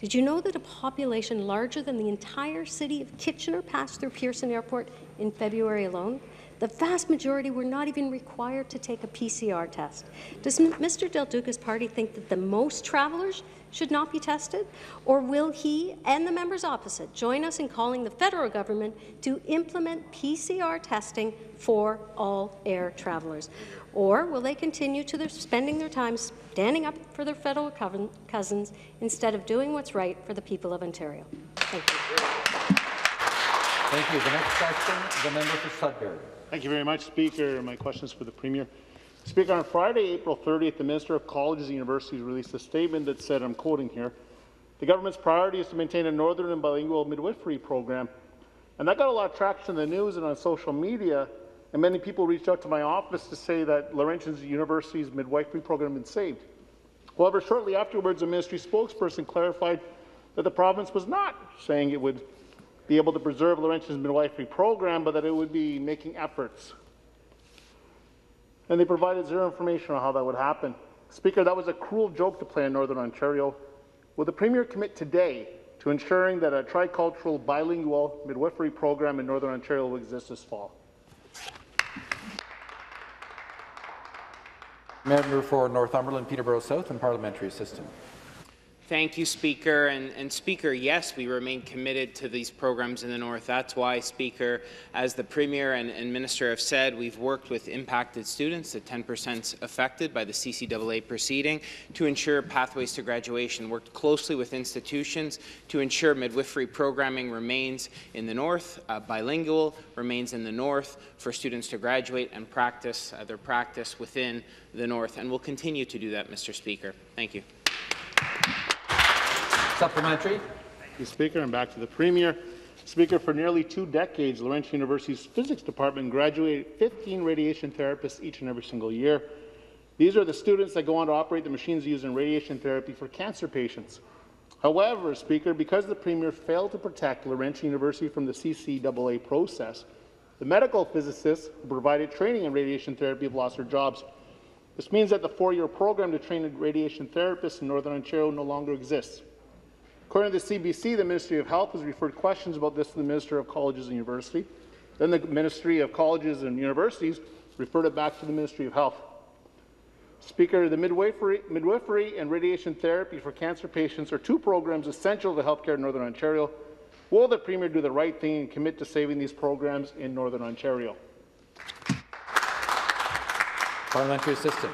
Did you know that a population larger than the entire city of Kitchener passed through Pearson Airport in February alone? The vast majority were not even required to take a PCR test. Does Mr. Del Duca's party think that the most travelers should not be tested? Or will he and the members opposite join us in calling the federal government to implement PCR testing for all air travelers? Or will they continue to their, spending their time standing up for their federal cousins instead of doing what's right for the people of Ontario? Thank you. Thank you. The next question, the member for Sudbury. Thank you very much, Speaker. My question is for the Premier. Speaker, on Friday, April 30th, the Minister of Colleges and Universities released a statement that said, I'm quoting here, the government's priority is to maintain a northern and bilingual midwifery program. And that got a lot of traction in the news and on social media, and many people reached out to my office to say that Laurentian University's midwifery program had been saved. However, shortly afterwards, a ministry spokesperson clarified that the province was not saying it would be able to preserve Laurentian's midwifery program, but that it would be making efforts. And they provided zero information on how that would happen. Speaker, that was a cruel joke to play in Northern Ontario. Will the Premier commit today to ensuring that a tricultural bilingual midwifery program in Northern Ontario will exist this fall? Member for Northumberland, Peterborough South, and Parliamentary Assistant. Thank you, Speaker. And, and, Speaker, yes, we remain committed to these programs in the North. That's why, Speaker, as the Premier and, and Minister have said, we've worked with impacted students, the 10% affected by the CCAA proceeding, to ensure pathways to graduation, worked closely with institutions to ensure midwifery programming remains in the North, uh, bilingual, remains in the North for students to graduate and practice uh, their practice within the North. And we'll continue to do that, Mr. Speaker. Thank you. Supplementary. Thank you, Speaker, and back to the Premier. Speaker, for nearly two decades, Laurentian University's physics department graduated 15 radiation therapists each and every single year. These are the students that go on to operate the machines used in radiation therapy for cancer patients. However, Speaker, because the Premier failed to protect Laurentian University from the CCAA process, the medical physicists who provided training in radiation therapy have lost their jobs. This means that the four-year program to train radiation therapists in Northern Ontario no longer exists. According to the CBC, the Ministry of Health has referred questions about this to the Minister of Colleges and Universities. Then the Ministry of Colleges and Universities referred it back to the Ministry of Health. Speaker, the midwifery, midwifery and radiation therapy for cancer patients are two programs essential to healthcare in Northern Ontario. Will the Premier do the right thing and commit to saving these programs in Northern Ontario? Parliamentary assistant.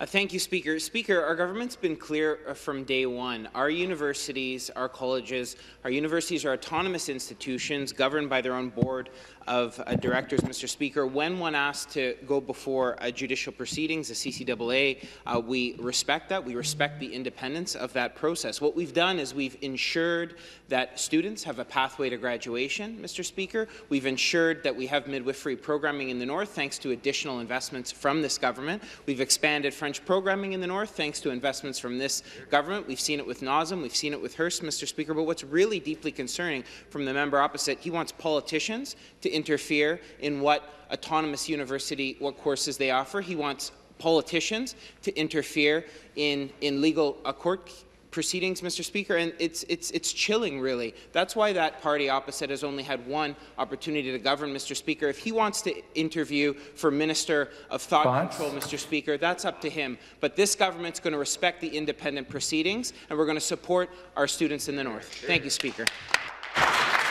Uh, thank you, Speaker. Speaker, our government's been clear uh, from day one. Our universities, our colleges, our universities are autonomous institutions governed by their own board of uh, directors, Mr. Speaker. When one asks to go before a judicial proceedings, the CCAA, uh, we respect that. We respect the independence of that process. What we've done is we've ensured that students have a pathway to graduation, Mr. Speaker. We've ensured that we have midwifery programming in the North thanks to additional investments from this government. We've expanded French programming in the North thanks to investments from this government. We've seen it with NOSM. We've seen it with Hearst, Mr. Speaker. But what's really deeply concerning from the member opposite, he wants politicians to interfere in what autonomous university, what courses they offer. He wants politicians to interfere in, in legal uh, court proceedings, Mr. Speaker, and it's, it's, it's chilling, really. That's why that party opposite has only had one opportunity to govern, Mr. Speaker. If he wants to interview for Minister of Thought Bonds. Control, Mr. Speaker, that's up to him. But this government's going to respect the independent proceedings, and we're going to support our students in the North. Thank you, Speaker.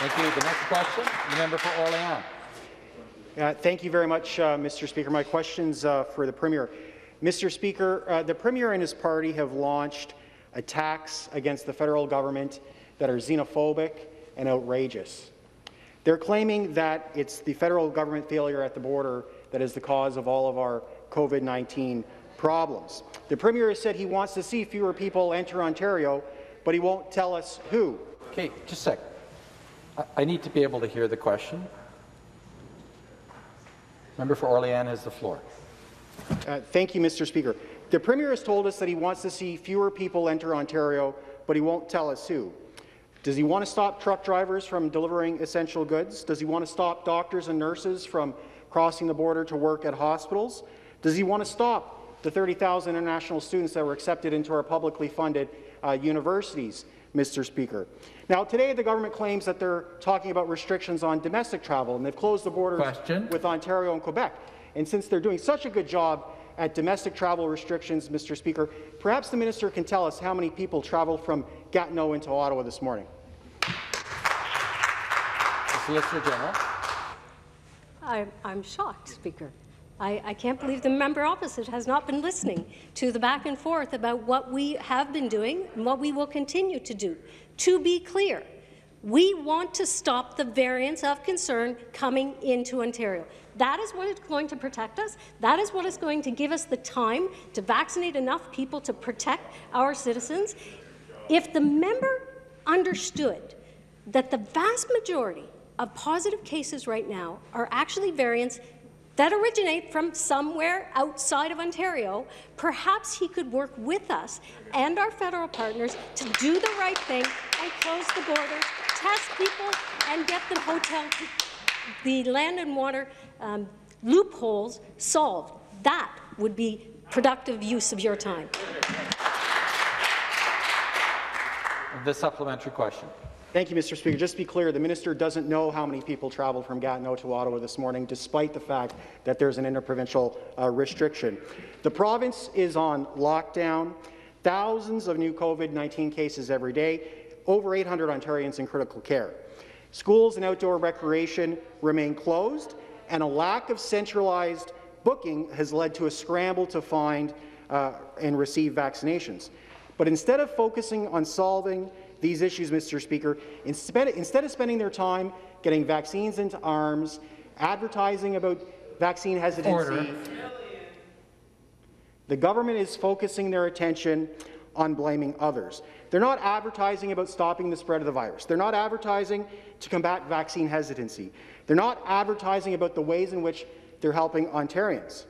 Thank you. The next question, the member for Orléans. Uh, thank you very much, uh, Mr. Speaker. My question's uh, for the Premier. Mr. Speaker, uh, the Premier and his party have launched attacks against the federal government that are xenophobic and outrageous. They're claiming that it's the federal government failure at the border that is the cause of all of our COVID-19 problems. The Premier has said he wants to see fewer people enter Ontario, but he won't tell us who. Okay, just a sec. I need to be able to hear the question. Member for Orléans has the floor. Uh, thank you, Mr. Speaker. The Premier has told us that he wants to see fewer people enter Ontario, but he won't tell us who. Does he want to stop truck drivers from delivering essential goods? Does he want to stop doctors and nurses from crossing the border to work at hospitals? Does he want to stop the 30,000 international students that were accepted into our publicly funded uh, universities, Mr. Speaker? Now, today the government claims that they're talking about restrictions on domestic travel, and they've closed the borders Question. with Ontario and Quebec. And since they're doing such a good job at domestic travel restrictions, Mr. Speaker, perhaps the minister can tell us how many people traveled from Gatineau into Ottawa this morning. Solicitor General. I'm, I'm shocked, Speaker. I, I, can't believe the member opposite has not been listening to the back and forth about what we have been doing and what we will continue to do. To be clear, we want to stop the variants of concern coming into Ontario. That is what is going to protect us. That is what is going to give us the time to vaccinate enough people to protect our citizens. If the member understood that the vast majority of positive cases right now are actually variants that originate from somewhere outside of Ontario, perhaps he could work with us and our federal partners to do the right thing and close the borders, test people, and get the hotel, the land and water um, loopholes solved. That would be productive use of your time. The supplementary question. Thank you, Mr. Speaker. Just to be clear, the minister doesn't know how many people traveled from Gatineau to Ottawa this morning, despite the fact that there's an interprovincial uh, restriction. The province is on lockdown. Thousands of new COVID-19 cases every day, over 800 Ontarians in critical care. Schools and outdoor recreation remain closed, and a lack of centralized booking has led to a scramble to find uh, and receive vaccinations. But instead of focusing on solving these issues, Mr. Speaker, instead, instead of spending their time getting vaccines into arms, advertising about vaccine hesitancy, Order. the government is focusing their attention on blaming others. They're not advertising about stopping the spread of the virus. They're not advertising to combat vaccine hesitancy. They're not advertising about the ways in which they're helping Ontarians.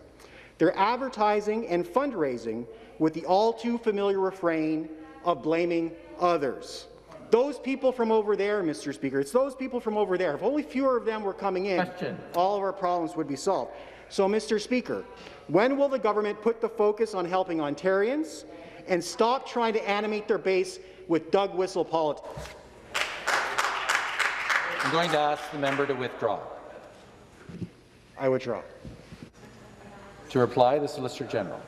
They're advertising and fundraising with the all too familiar refrain of blaming others. Those people from over there, Mr. Speaker, it's those people from over there. If only fewer of them were coming in, Question. all of our problems would be solved. So, Mr. Speaker, when will the government put the focus on helping Ontarians and stop trying to animate their base with dug whistle politics? I'm going to ask the member to withdraw. I withdraw. To reply, the Solicitor General.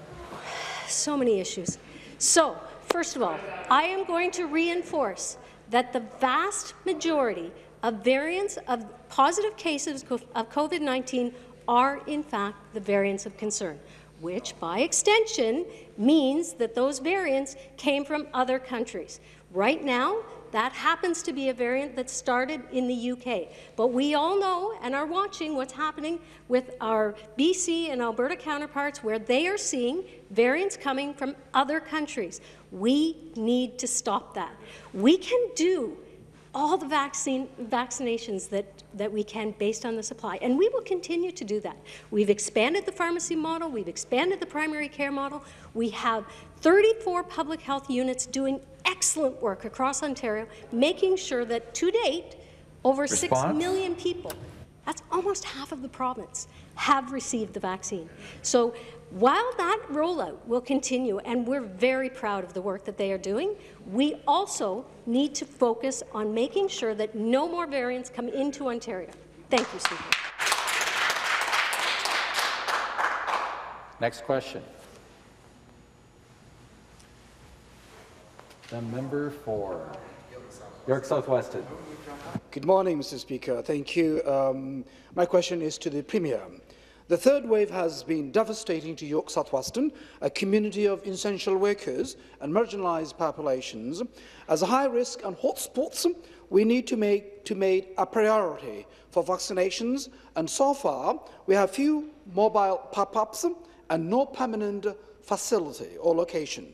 So many issues. So, first of all, I am going to reinforce that the vast majority of variants of positive cases of COVID-19 are, in fact, the variants of concern, which, by extension, means that those variants came from other countries. Right now, that happens to be a variant that started in the UK. But we all know and are watching what's happening with our BC and Alberta counterparts where they are seeing variants coming from other countries. We need to stop that. We can do all the vaccine vaccinations that, that we can based on the supply, and we will continue to do that. We've expanded the pharmacy model, we've expanded the primary care model, we have 34 public health units doing excellent work across Ontario, making sure that to date, over Response? 6 million people, that's almost half of the province, have received the vaccine. So while that rollout will continue, and we're very proud of the work that they are doing, we also need to focus on making sure that no more variants come into Ontario. Thank you, Speaker. Next question. The member for York Southwestern. Good morning, Mr. Speaker. Thank you. Um, my question is to the Premier. The third wave has been devastating to York Southwestern, a community of essential workers and marginalised populations. As a high risk and hotspots, we need to make to make a priority for vaccinations, and so far we have few mobile pop-ups and no permanent facility or location.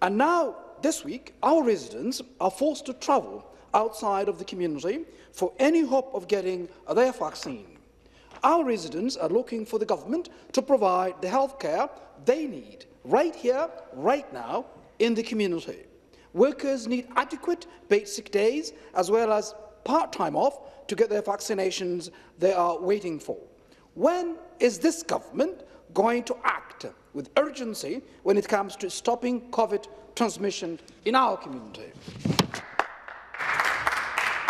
And now, this week, our residents are forced to travel outside of the community for any hope of getting their vaccine. Our residents are looking for the government to provide the health care they need right here, right now, in the community. Workers need adequate basic days as well as part-time off to get their vaccinations they are waiting for. When is this government going to act with urgency when it comes to stopping COVID transmission in our community?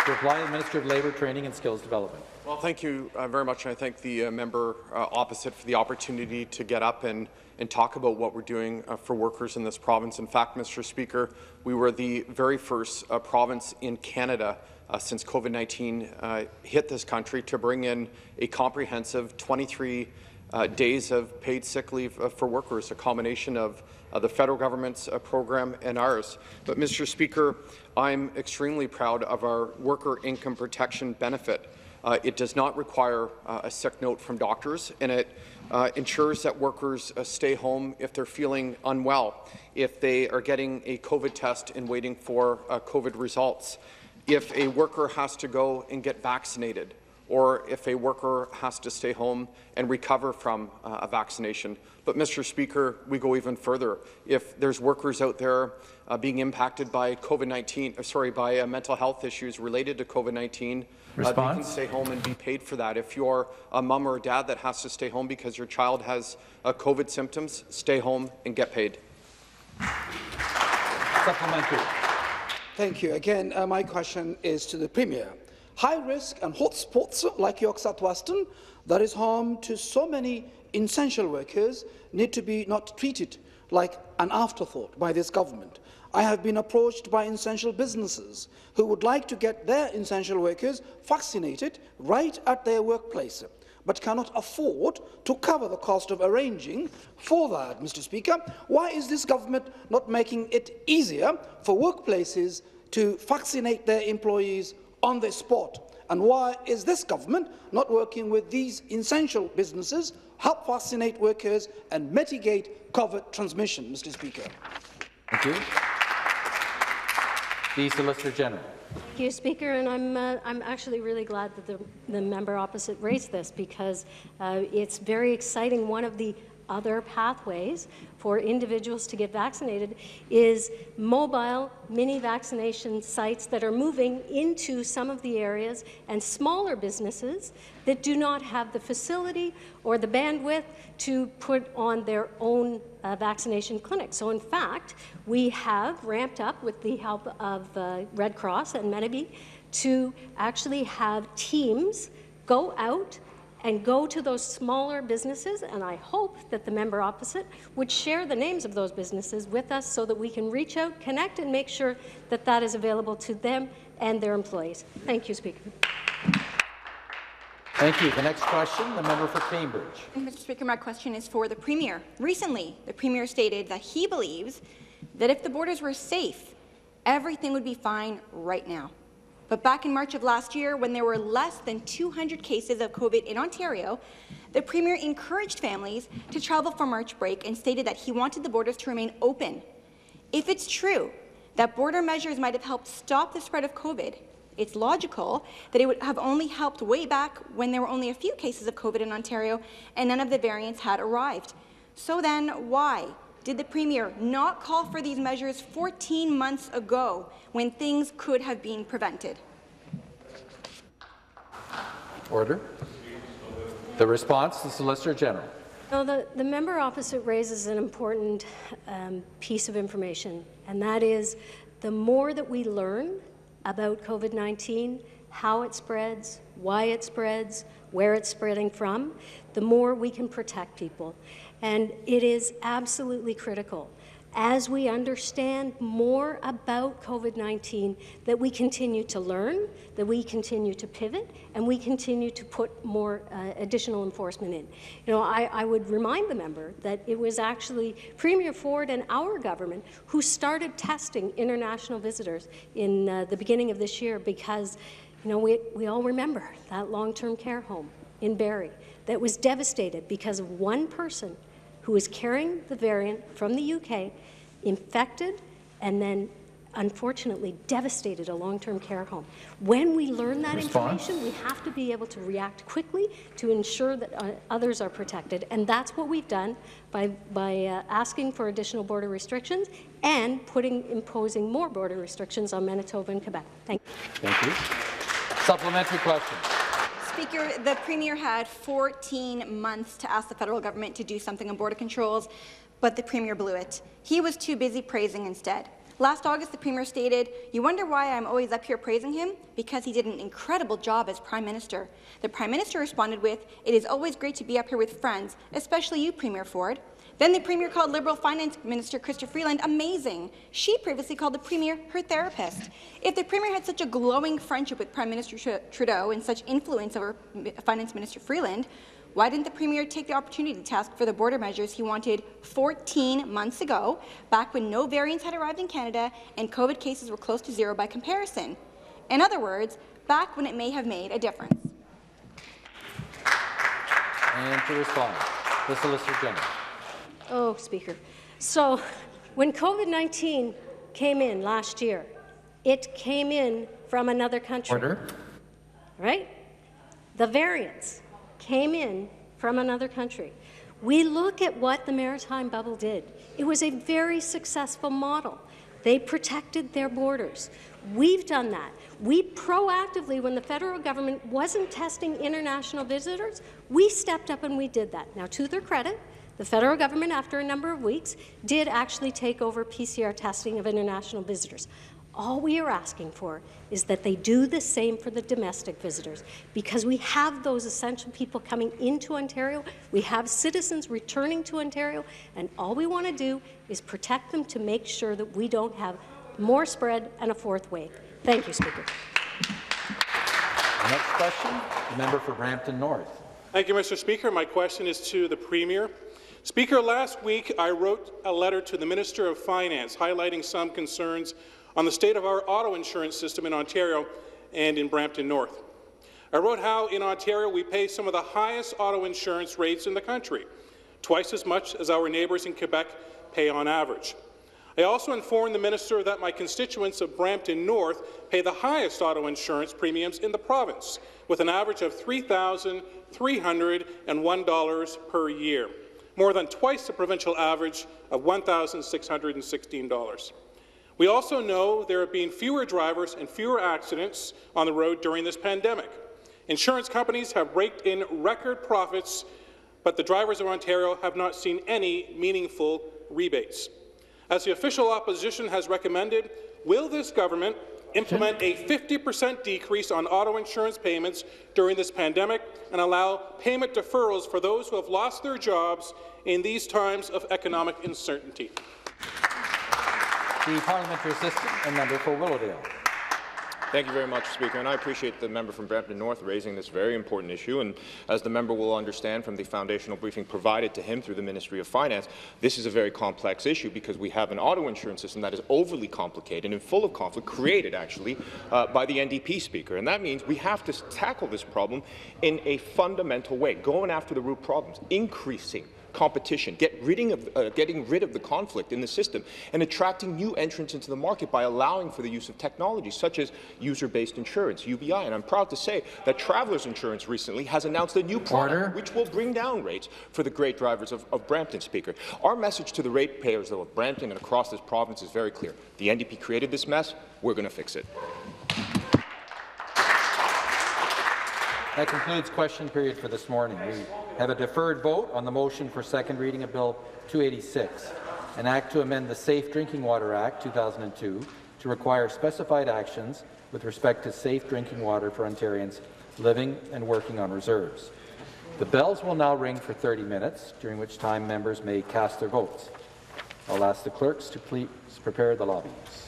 To reply, the Minister of Labour, Training and Skills Development. Well, thank you uh, very much, and I thank the uh, member uh, opposite for the opportunity to get up and, and talk about what we're doing uh, for workers in this province. In fact, Mr. Speaker, we were the very first uh, province in Canada uh, since COVID-19 hit this country to bring in a comprehensive 23 days of paid sick leave for workers, a combination of the federal government's program and ours. But, Mr. Speaker, I'm extremely proud of our worker income protection benefit. Uh, it does not require uh, a sick note from doctors, and it uh, ensures that workers uh, stay home if they're feeling unwell, if they are getting a COVID test and waiting for uh, COVID results, if a worker has to go and get vaccinated, or if a worker has to stay home and recover from uh, a vaccination. But, Mr. Speaker, we go even further. If there's workers out there uh, being impacted by COVID-19, uh, sorry, by uh, mental health issues related to COVID-19, uh, they can stay home and be paid for that. If you're a mum or a dad that has to stay home because your child has uh, COVID symptoms, stay home and get paid. Supplementary. Thank you. Again, uh, my question is to the Premier. High risk and hotspots like York Southwestern, that is home to so many essential workers, need to be not treated like an afterthought by this government. I have been approached by essential businesses who would like to get their essential workers vaccinated right at their workplace but cannot afford to cover the cost of arranging for that, Mr Speaker. Why is this government not making it easier for workplaces to vaccinate their employees on the spot? And why is this government not working with these essential businesses, help vaccinate workers and mitigate COVID transmission, Mr Speaker? Thank you. The Solicitor General. Thank you, Speaker, and I'm, uh, I'm actually really glad that the, the member opposite raised this because uh, it's very exciting. One of the other pathways for individuals to get vaccinated is mobile mini vaccination sites that are moving into some of the areas and smaller businesses that do not have the facility or the bandwidth to put on their own uh, vaccination clinics. So in fact, we have ramped up with the help of uh, Red Cross and Medavie to actually have teams go out and go to those smaller businesses, and I hope that the member opposite would share the names of those businesses with us so that we can reach out, connect, and make sure that that is available to them and their employees. Thank you, Speaker. Thank you. The next question, the member for Cambridge. Mr. Speaker, my question is for the Premier. Recently, the Premier stated that he believes that if the borders were safe, everything would be fine right now. But back in March of last year, when there were less than 200 cases of COVID in Ontario, the Premier encouraged families to travel for March break and stated that he wanted the borders to remain open. If it's true that border measures might have helped stop the spread of COVID, it's logical that it would have only helped way back when there were only a few cases of COVID in Ontario and none of the variants had arrived. So then, why did the Premier not call for these measures 14 months ago when things could have been prevented? Order. The response, the Solicitor General. No, the, the member opposite raises an important um, piece of information, and that is the more that we learn about COVID-19, how it spreads, why it spreads, where it's spreading from, the more we can protect people. And it is absolutely critical as we understand more about COVID-19 that we continue to learn, that we continue to pivot, and we continue to put more uh, additional enforcement in. You know, I, I, would remind the member that it was actually Premier Ford and our government who started testing international visitors in uh, the beginning of this year because, you know, we, we all remember that long-term care home in Barrie that was devastated because of one person who was carrying the variant from the UK, infected, and then unfortunately devastated a long-term care home. When we learn that Response? information, we have to be able to react quickly to ensure that uh, others are protected. And that's what we've done by, by uh, asking for additional border restrictions and putting imposing more border restrictions on Manitoba and Quebec. Thank you. Thank you. Supplementary question. Speaker, the Premier had 14 months to ask the federal government to do something on border controls, but the Premier blew it. He was too busy praising instead. Last August, the Premier stated, You wonder why I'm always up here praising him? Because he did an incredible job as Prime Minister. The Prime Minister responded with, It is always great to be up here with friends, especially you, Premier Ford. Then the Premier called Liberal Finance Minister Chrystia Freeland amazing. She previously called the Premier her therapist. If the Premier had such a glowing friendship with Prime Minister Trudeau and such influence over Finance Minister Freeland, why didn't the Premier take the opportunity to ask for the border measures he wanted 14 months ago, back when no variants had arrived in Canada and COVID cases were close to zero by comparison? In other words, back when it may have made a difference. And to respond, the Solicitor General. Oh, Speaker. So when COVID-19 came in last year, it came in from another country. Order. Right? The variants came in from another country. We look at what the maritime bubble did. It was a very successful model. They protected their borders. We've done that. We proactively, when the federal government wasn't testing international visitors, we stepped up and we did that. Now, to their credit, the federal government, after a number of weeks, did actually take over PCR testing of international visitors. All we are asking for is that they do the same for the domestic visitors because we have those essential people coming into Ontario, we have citizens returning to Ontario, and all we want to do is protect them to make sure that we don't have more spread and a fourth wave. Thank you, Speaker. Next question, the member for Brampton North. Thank you, Mr. Speaker. My question is to the Premier. Speaker, last week I wrote a letter to the Minister of Finance highlighting some concerns on the state of our auto insurance system in Ontario and in Brampton North. I wrote how in Ontario we pay some of the highest auto insurance rates in the country, twice as much as our neighbours in Quebec pay on average. I also informed the minister that my constituents of Brampton North pay the highest auto insurance premiums in the province, with an average of $3,301 per year, more than twice the provincial average of $1,616. We also know there have been fewer drivers and fewer accidents on the road during this pandemic. Insurance companies have raked in record profits, but the drivers of Ontario have not seen any meaningful rebates. As the official opposition has recommended, will this government implement a 50% decrease on auto insurance payments during this pandemic and allow payment deferrals for those who have lost their jobs in these times of economic uncertainty? The parliamentary assistant and member for Willowdale. Thank you very much, Speaker, and I appreciate the member from Brampton North raising this very important issue. And as the member will understand from the foundational briefing provided to him through the Ministry of Finance, this is a very complex issue because we have an auto insurance system that is overly complicated and full of conflict, created actually uh, by the NDP Speaker. And that means we have to tackle this problem in a fundamental way, going after the root problems, increasing competition, get rid of, uh, getting rid of the conflict in the system, and attracting new entrants into the market by allowing for the use of technology such as user-based insurance, UBI. And I'm proud to say that Travelers Insurance recently has announced a new product Order. which will bring down rates for the great drivers of, of Brampton, Speaker. Our message to the ratepayers of Brampton and across this province is very clear. The NDP created this mess. We're going to fix it. That concludes question period for this morning. We have a deferred vote on the motion for second reading of Bill 286, an act to amend the Safe Drinking Water Act 2002 to require specified actions with respect to safe drinking water for Ontarians living and working on reserves. The bells will now ring for 30 minutes, during which time members may cast their votes. I'll ask the clerks to please prepare the lobbies.